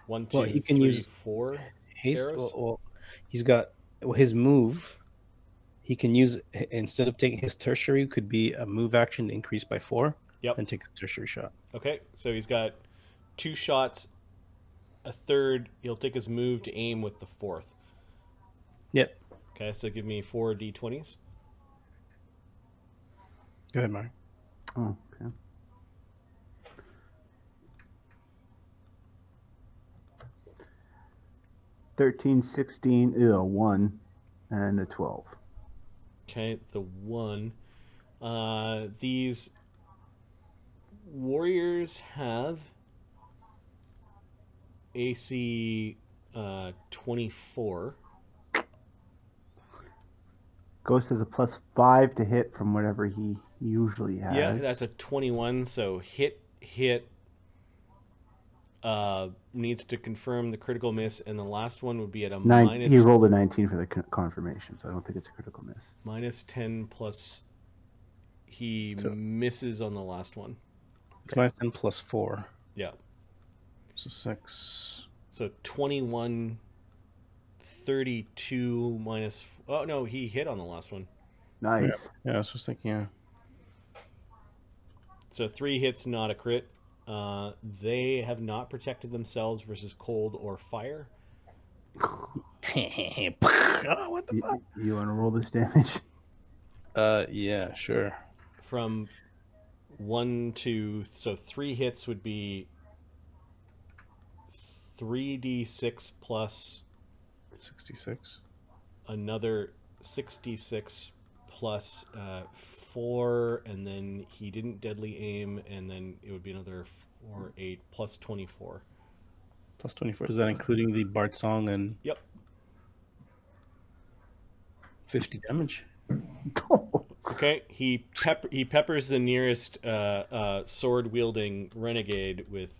one, two, Well, he can three, use- four. Haste. Arrows? Well, well, he's got well, his move. He can use instead of taking his tertiary, could be a move action to increase by four. Yep. And take a tertiary shot. Okay, so he's got two shots, a third. He'll take his move to aim with the fourth. Yep. Okay, so give me four d20s. Go ahead, Mark. Oh, okay. Thirteen, sixteen, ew, a one, and a twelve. Okay, the one. Uh, these warriors have AC uh, 24. Ghost has a plus five to hit from whatever he usually has. Yeah, that's a 21. So hit, hit. uh, needs to confirm the critical miss, and the last one would be at a Nine, minus He rolled a 19 for the confirmation, so I don't think it's a critical miss. minus ten plus. He So- misses on the last one. It's minus 10 plus 4. Yeah. So 6. So 21, 32 minus. Oh no, he hit on the last one. Nice. Yeah, I was just thinking, yeah. So three hits, not a crit. Uh, they have not protected themselves versus cold or fire. oh, (laughs) what the You, fuck? you want to roll this damage? Uh, yeah, sure. From one to so three hits would be three d six plus 66. another sixty six plus uh, four, and then he didn't deadly aim, and then it would be another four eight plus twenty four. Plus 24. Is that including the Bard song and Yep. 50 damage? (laughs) Okay, he pep- he peppers the nearest uh, uh, sword wielding renegade with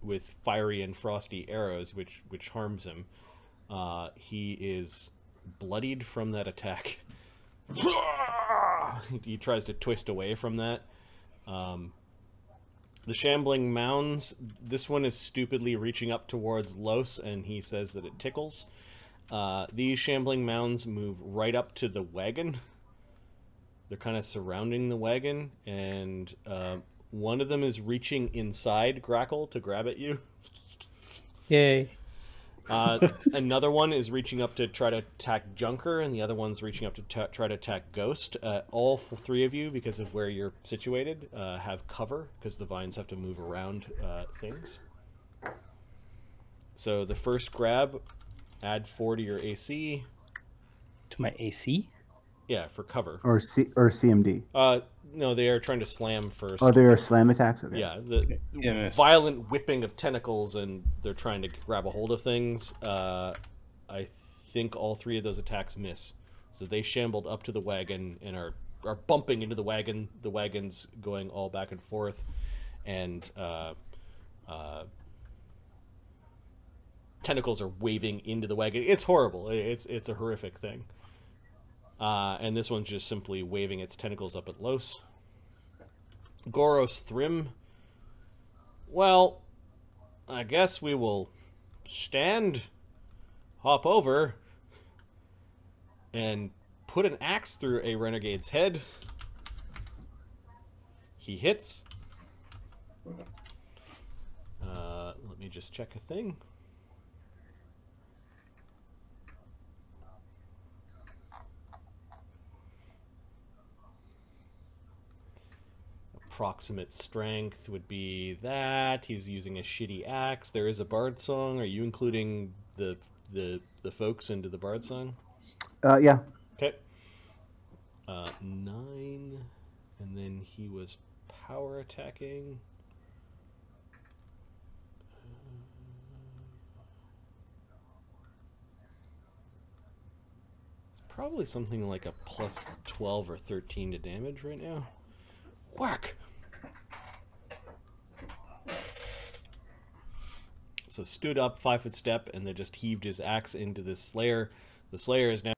with fiery and frosty arrows, which which harms him. Uh, he is bloodied from that attack. (laughs) he, tries to twist away from that. Um, the shambling mounds. This one is stupidly reaching up towards Los, and he says that it tickles. Uh, these shambling mounds move right up to the wagon they're kind of surrounding the wagon, and uh, one of them is reaching inside Grackle to grab at you. Yay. Uh, another one is reaching up to try to attack Junker, and the other one's reaching up to t- try to attack Ghost. Uh, all three of you, because of where you're situated, uh, have cover because the vines have to move around uh, things. So the first grab, add four to your AC. To my AC? Yeah, for cover. Or C- or CMD. Uh, no, they are trying to slam first. Oh, there are slam attacks. Okay. Yeah, the Yeah, violent whipping of tentacles, and they're trying to grab a hold of things. Uh, I think all three of those attacks miss. So they shambled up to the wagon and are are bumping into the wagon. The wagon's going all back and forth, and uh, uh, tentacles are waving into the wagon. It's horrible. It's it's a horrific thing. Uh, and this one's just simply waving its tentacles up at Los. Goros Thrim. Well, I guess we will stand, hop over, and put an axe through a renegade's head. He hits. Uh, let me just check a thing. Approximate strength would be that. He's using a shitty axe. There is a bard song. Are you including the the the folks into the bard song? Uh, yeah. okay. Uh nine and then he was power attacking. It's probably something like a plus 12 or 13 to damage right now. Whack. So stood up, five foot step, and then just heaved his axe into this Slayer. The Slayer is now.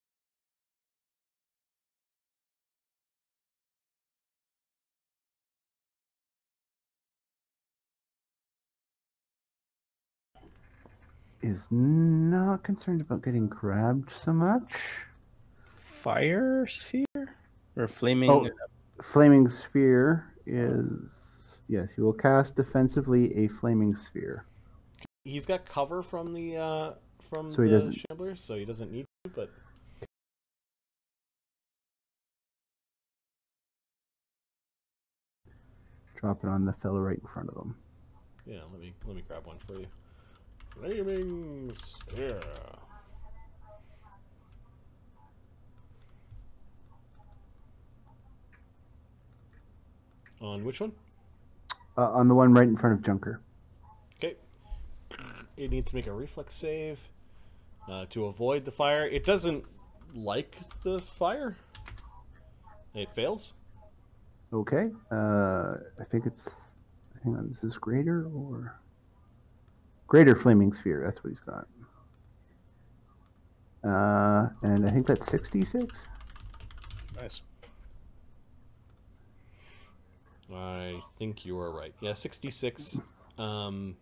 Is not concerned about getting grabbed so much. Fire sphere? Or flaming? Oh, uh, flaming sphere is yes. You will cast defensively a flaming sphere. He's got cover from the uh, from So the doesn't- so he doesn't need to. But Drop it on the fellow right in front of him. yeah, let me let me grab one for you. Flaming sphere. On which one? Uh, on the one right in front of Junker. Okay. It needs to make a reflex save uh, to avoid the fire. It doesn't like the fire. It fails. Okay. Uh, I think it's. Hang on. Is This greater or. Greater flaming sphere. That's what he's got. Uh, and I think that's sixty-six. Nice. I think you are right. Yeah, 66. Um,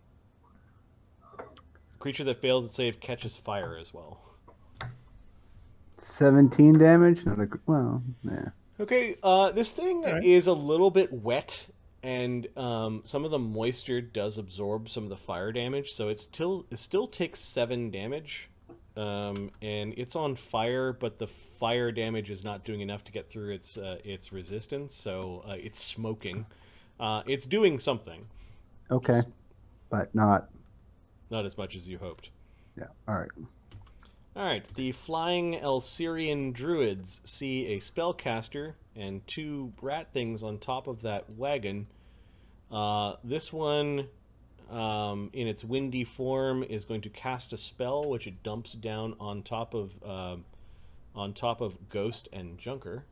creature that fails to save catches fire as well. Seventeen damage. Not a gr- well. Yeah. Okay, uh, this thing Alright. is a little bit wet, and um, some of the moisture does absorb some of the fire damage, so it still it still takes seven damage, um, and it's on fire, but the fire damage is not doing enough to get through its uh, its resistance, so uh, it's smoking. Uh, it's doing something, Okay. But not. Not as much as you hoped. Yeah. All right. All right, the flying Elsirian druids see a spellcaster and two rat things on top of that wagon. Uh, this one, um, in its windy form, is going to cast a spell, which it dumps down on top of um on top of Ghost and Junker.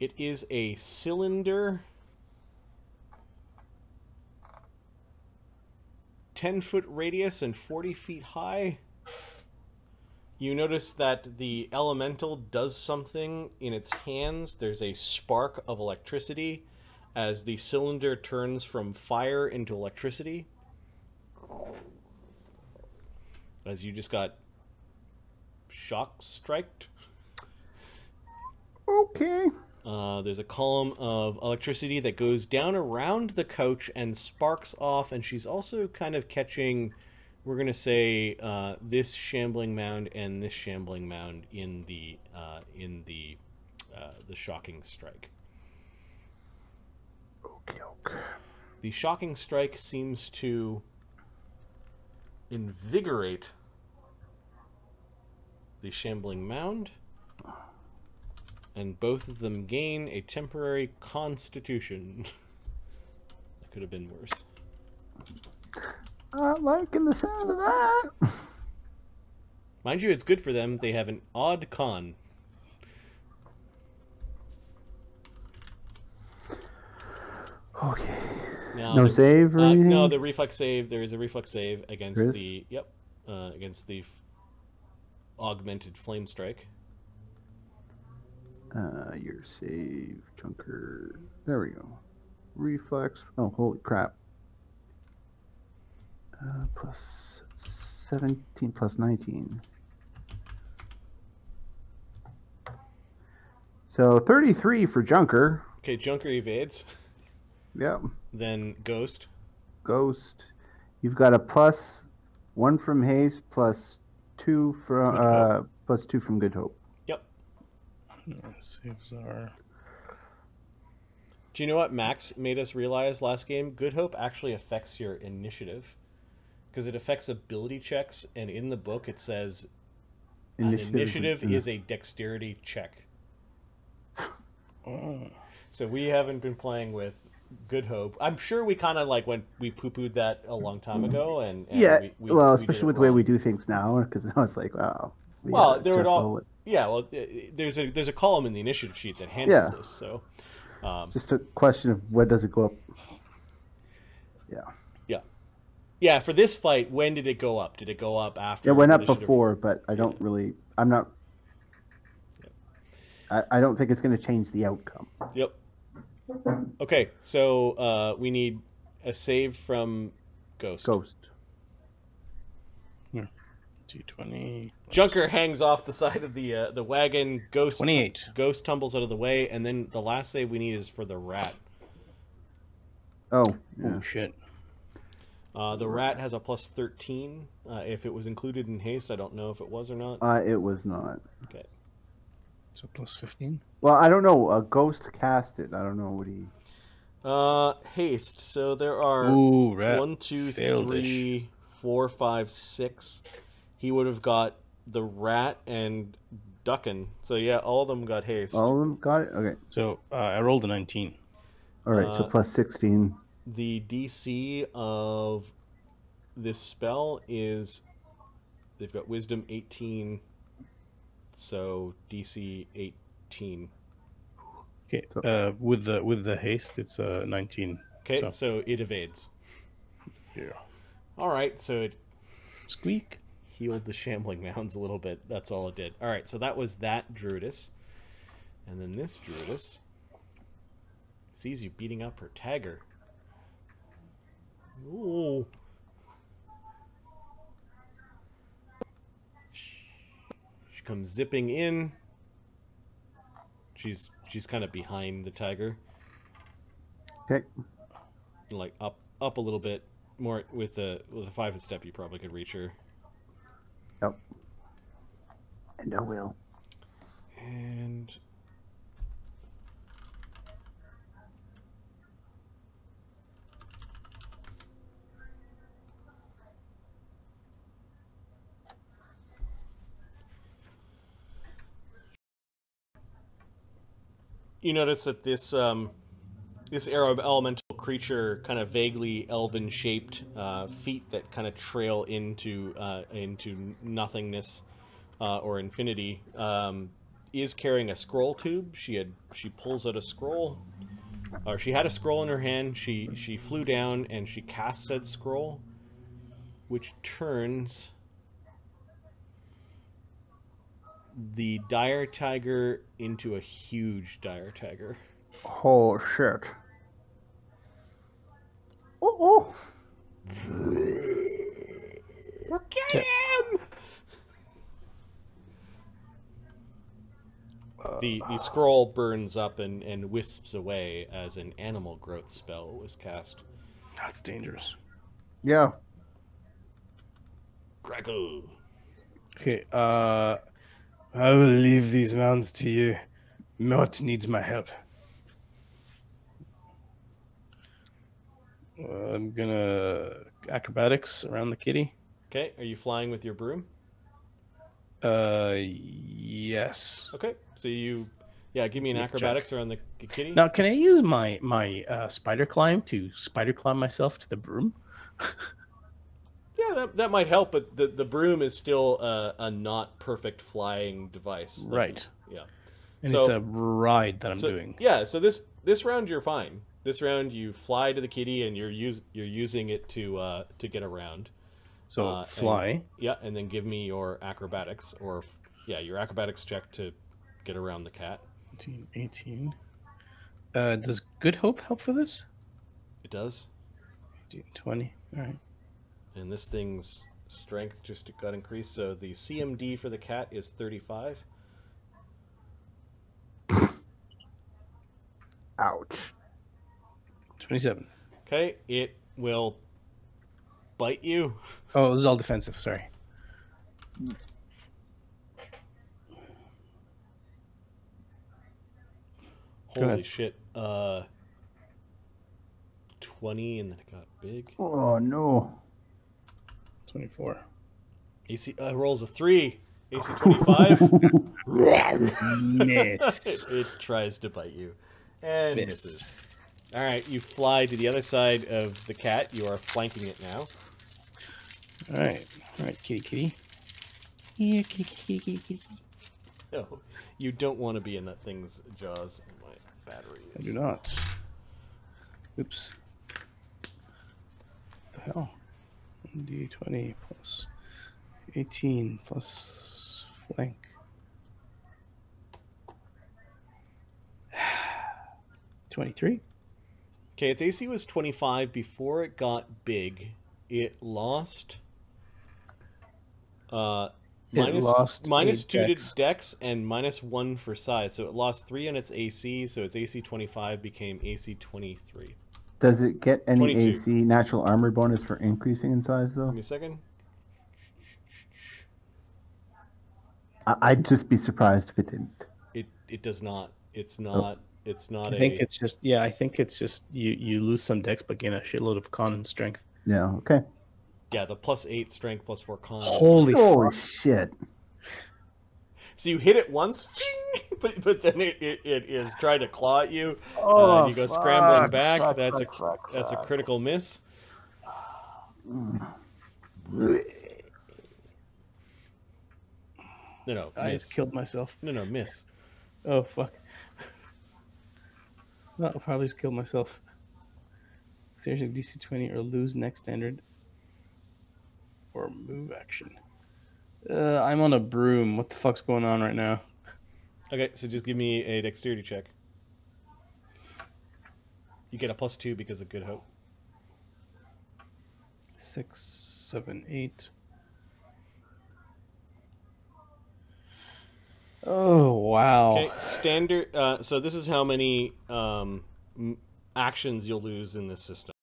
It is a cylinder. 10 foot radius and 40 feet high. You notice that the elemental does something in its hands. There's a spark of electricity as the cylinder turns from fire into electricity. As you just got shock striked. Okay. Uh, there's a column of electricity that goes down around the coach and sparks off, and she's also kind of catching, we're gonna say, uh, this shambling mound and this shambling mound in the uh, in the uh, the shocking strike. Okay. Okay. The shocking strike seems to invigorate the shambling mound, and both of them gain a temporary constitution. (laughs) that could have been worse. Not liking the sound of that. Mind you, it's good for them. They have an odd con. Okay. Now, No the- save or Uh, anything. no, the reflex save. There is a reflex save against the yep, uh, against the augmented flame strike. Uh, your save, Junker. There we go. Reflex. Oh, holy crap. Uh, plus 17 plus 19. So 33 for Junker. Okay, Junker evades. Yep. Then Ghost. Ghost. You've got a plus one from Haste, plus two from uh, plus two from Good Hope. Yeah, saves are. Do you know what Max made us realize last game? Good Hope actually affects your initiative because it affects ability checks, and in the book it says an initiative is a dexterity check. Oh. So we haven't been playing with Good Hope. I'm sure we kind of like when we poo pooed that a long time ago, and, and yeah. we, we, well, we especially it with the way we do things now, because now it's like, wow. we Well, gotta there would all- juggle it. Yeah, well, there's a there's a column in the initiative sheet that handles Yeah. this. So, um, Just a question of when does it go up? yeah, Yeah. Yeah. for this fight, when did it go up? Did it go up after? It went up before, but I don't really. I'm not. I, I don't think it's going to change the outcome. Yep. Okay, so uh, we need a save from Ghost. Ghost. D20. Junker hangs off the side of the uh, the wagon. Ghost 28. Ghost tumbles out of the way, and then the last save we need is for the rat. Oh, yeah. Oh, shit. Uh, the rat has a plus thirteen. Uh, if it was included in haste, I don't know if it was or not. Uh, it was not. Okay. So plus 15. Well, I don't know. A ghost cast it. I don't know what he. Uh, haste. So there are Ooh, rat. one, two, failed-ish. three, four, five, six. He would have got the rat and Duckin. So yeah, all of them got haste. All of them got it. Okay. So uh, I rolled a 19. All right. so Uh, plus sixteen. the DC of this spell is they've got Wisdom 18, so DC 18. Okay. So- Uh, with the with the haste, it's uh 19. Okay, So- so it evades. Yeah. All right, so it Squeak. Healed the shambling (laughs) mounds a little bit. That's all it did. All right, so that was that Druidus. And then this Druidus sees you beating up her tagger. Ooh. She comes zipping in. She's she's kind of behind the tiger, Okay. like up up a little bit more with a with a five step. You probably could reach her. Yep. And I will. And you notice that this um, this Arab elemental creature, kind of vaguely elven shaped uh, feet that kind of trail into uh, into nothingness uh, or infinity, um, is carrying a scroll tube. She had she pulls out a scroll, or she had a scroll in her hand. She she flew down and she casts said scroll, which turns the dire tiger into a huge dire tiger. Oh shit. Oh, oh. Get him! The the scroll burns up and, and wisps away as an animal growth spell was cast. That's dangerous. Yeah. Crackle. Okay. Uh, I will leave these mounds to you. Mort needs my help. Uh, I'm gonna acrobatics around the kitty. Okay, are you flying with your broom? Uh, yes. Okay, so you, yeah, give me an Let's make check. acrobatics around the kitty. Now, can I use my my uh, spider climb to spider climb myself to the broom? (laughs) Yeah, that, that might help, but the, the broom is still a, a not perfect flying device. Like, Right. Yeah. And So- it's a ride that I'm so, doing. Yeah, so this this round you're fine. This round you fly to the kitty and you're use you're using it to uh to get around. So uh, and- fly. Yeah, and then give me your acrobatics or yeah, your acrobatics check to get around the cat. 18, 18. Uh, does Good Hope help for this? It does. 18, 20. All right. And this thing's strength just got increased, so the CMD for the cat is 35. (coughs) Ouch. 27. Okay, it will bite you. Oh, this is all defensive. Sorry. Holy shit. Uh 20 and then it got big. Oh no. 24. AC uh, rolls a 3. AC 25. (laughs) Miss. (laughs) it tries to bite you and Miss. misses. All right, you fly to the other side of the cat. You are flanking it now. all right. All right, kitty, kitty. Here, kitty, kitty, kitty, kitty. No, you don't want to be in that thing's jaws. My battery I do not. Oops. What the hell? 1d20 plus 18 plus flank. (sighs) Twenty-three. Okay, its AC was 25 before it got big. It lost. Uh, It minus, lost two dex. to dex and minus one for size. So it lost three on its AC. So its AC 25 became AC 23. Does it get any 22. AC natural armor bonus for increasing in size though? Give me a second. I- I'd just be surprised if it didn't. It it does not. It's not. It's not I a. think it's just yeah. I think it's just you you lose some dex but gain a shitload of con and strength. Yeah. Okay. yeah, the plus eight strength plus four con. Holy Holy fuck! shit. So you hit it once, (laughs) but but then it, it, it is trying to claw at you. Oh, uh, and you go scrambling back. fuck, that's fuck, a fuck, that's a critical miss. (sighs) No, no, I just killed myself. No, no, miss. Oh fuck. Well, I'll probably just kill myself. Seriously, DC 20 or lose next standard. Or move action. Uh, I'm on a broom. What the fuck's going on right now? Okay, so just give me a dexterity check. You get a plus two because of good hope. Six, seven, eight. Oh wow! Okay, standard. Uh, so this is how many um, actions you'll lose in this system.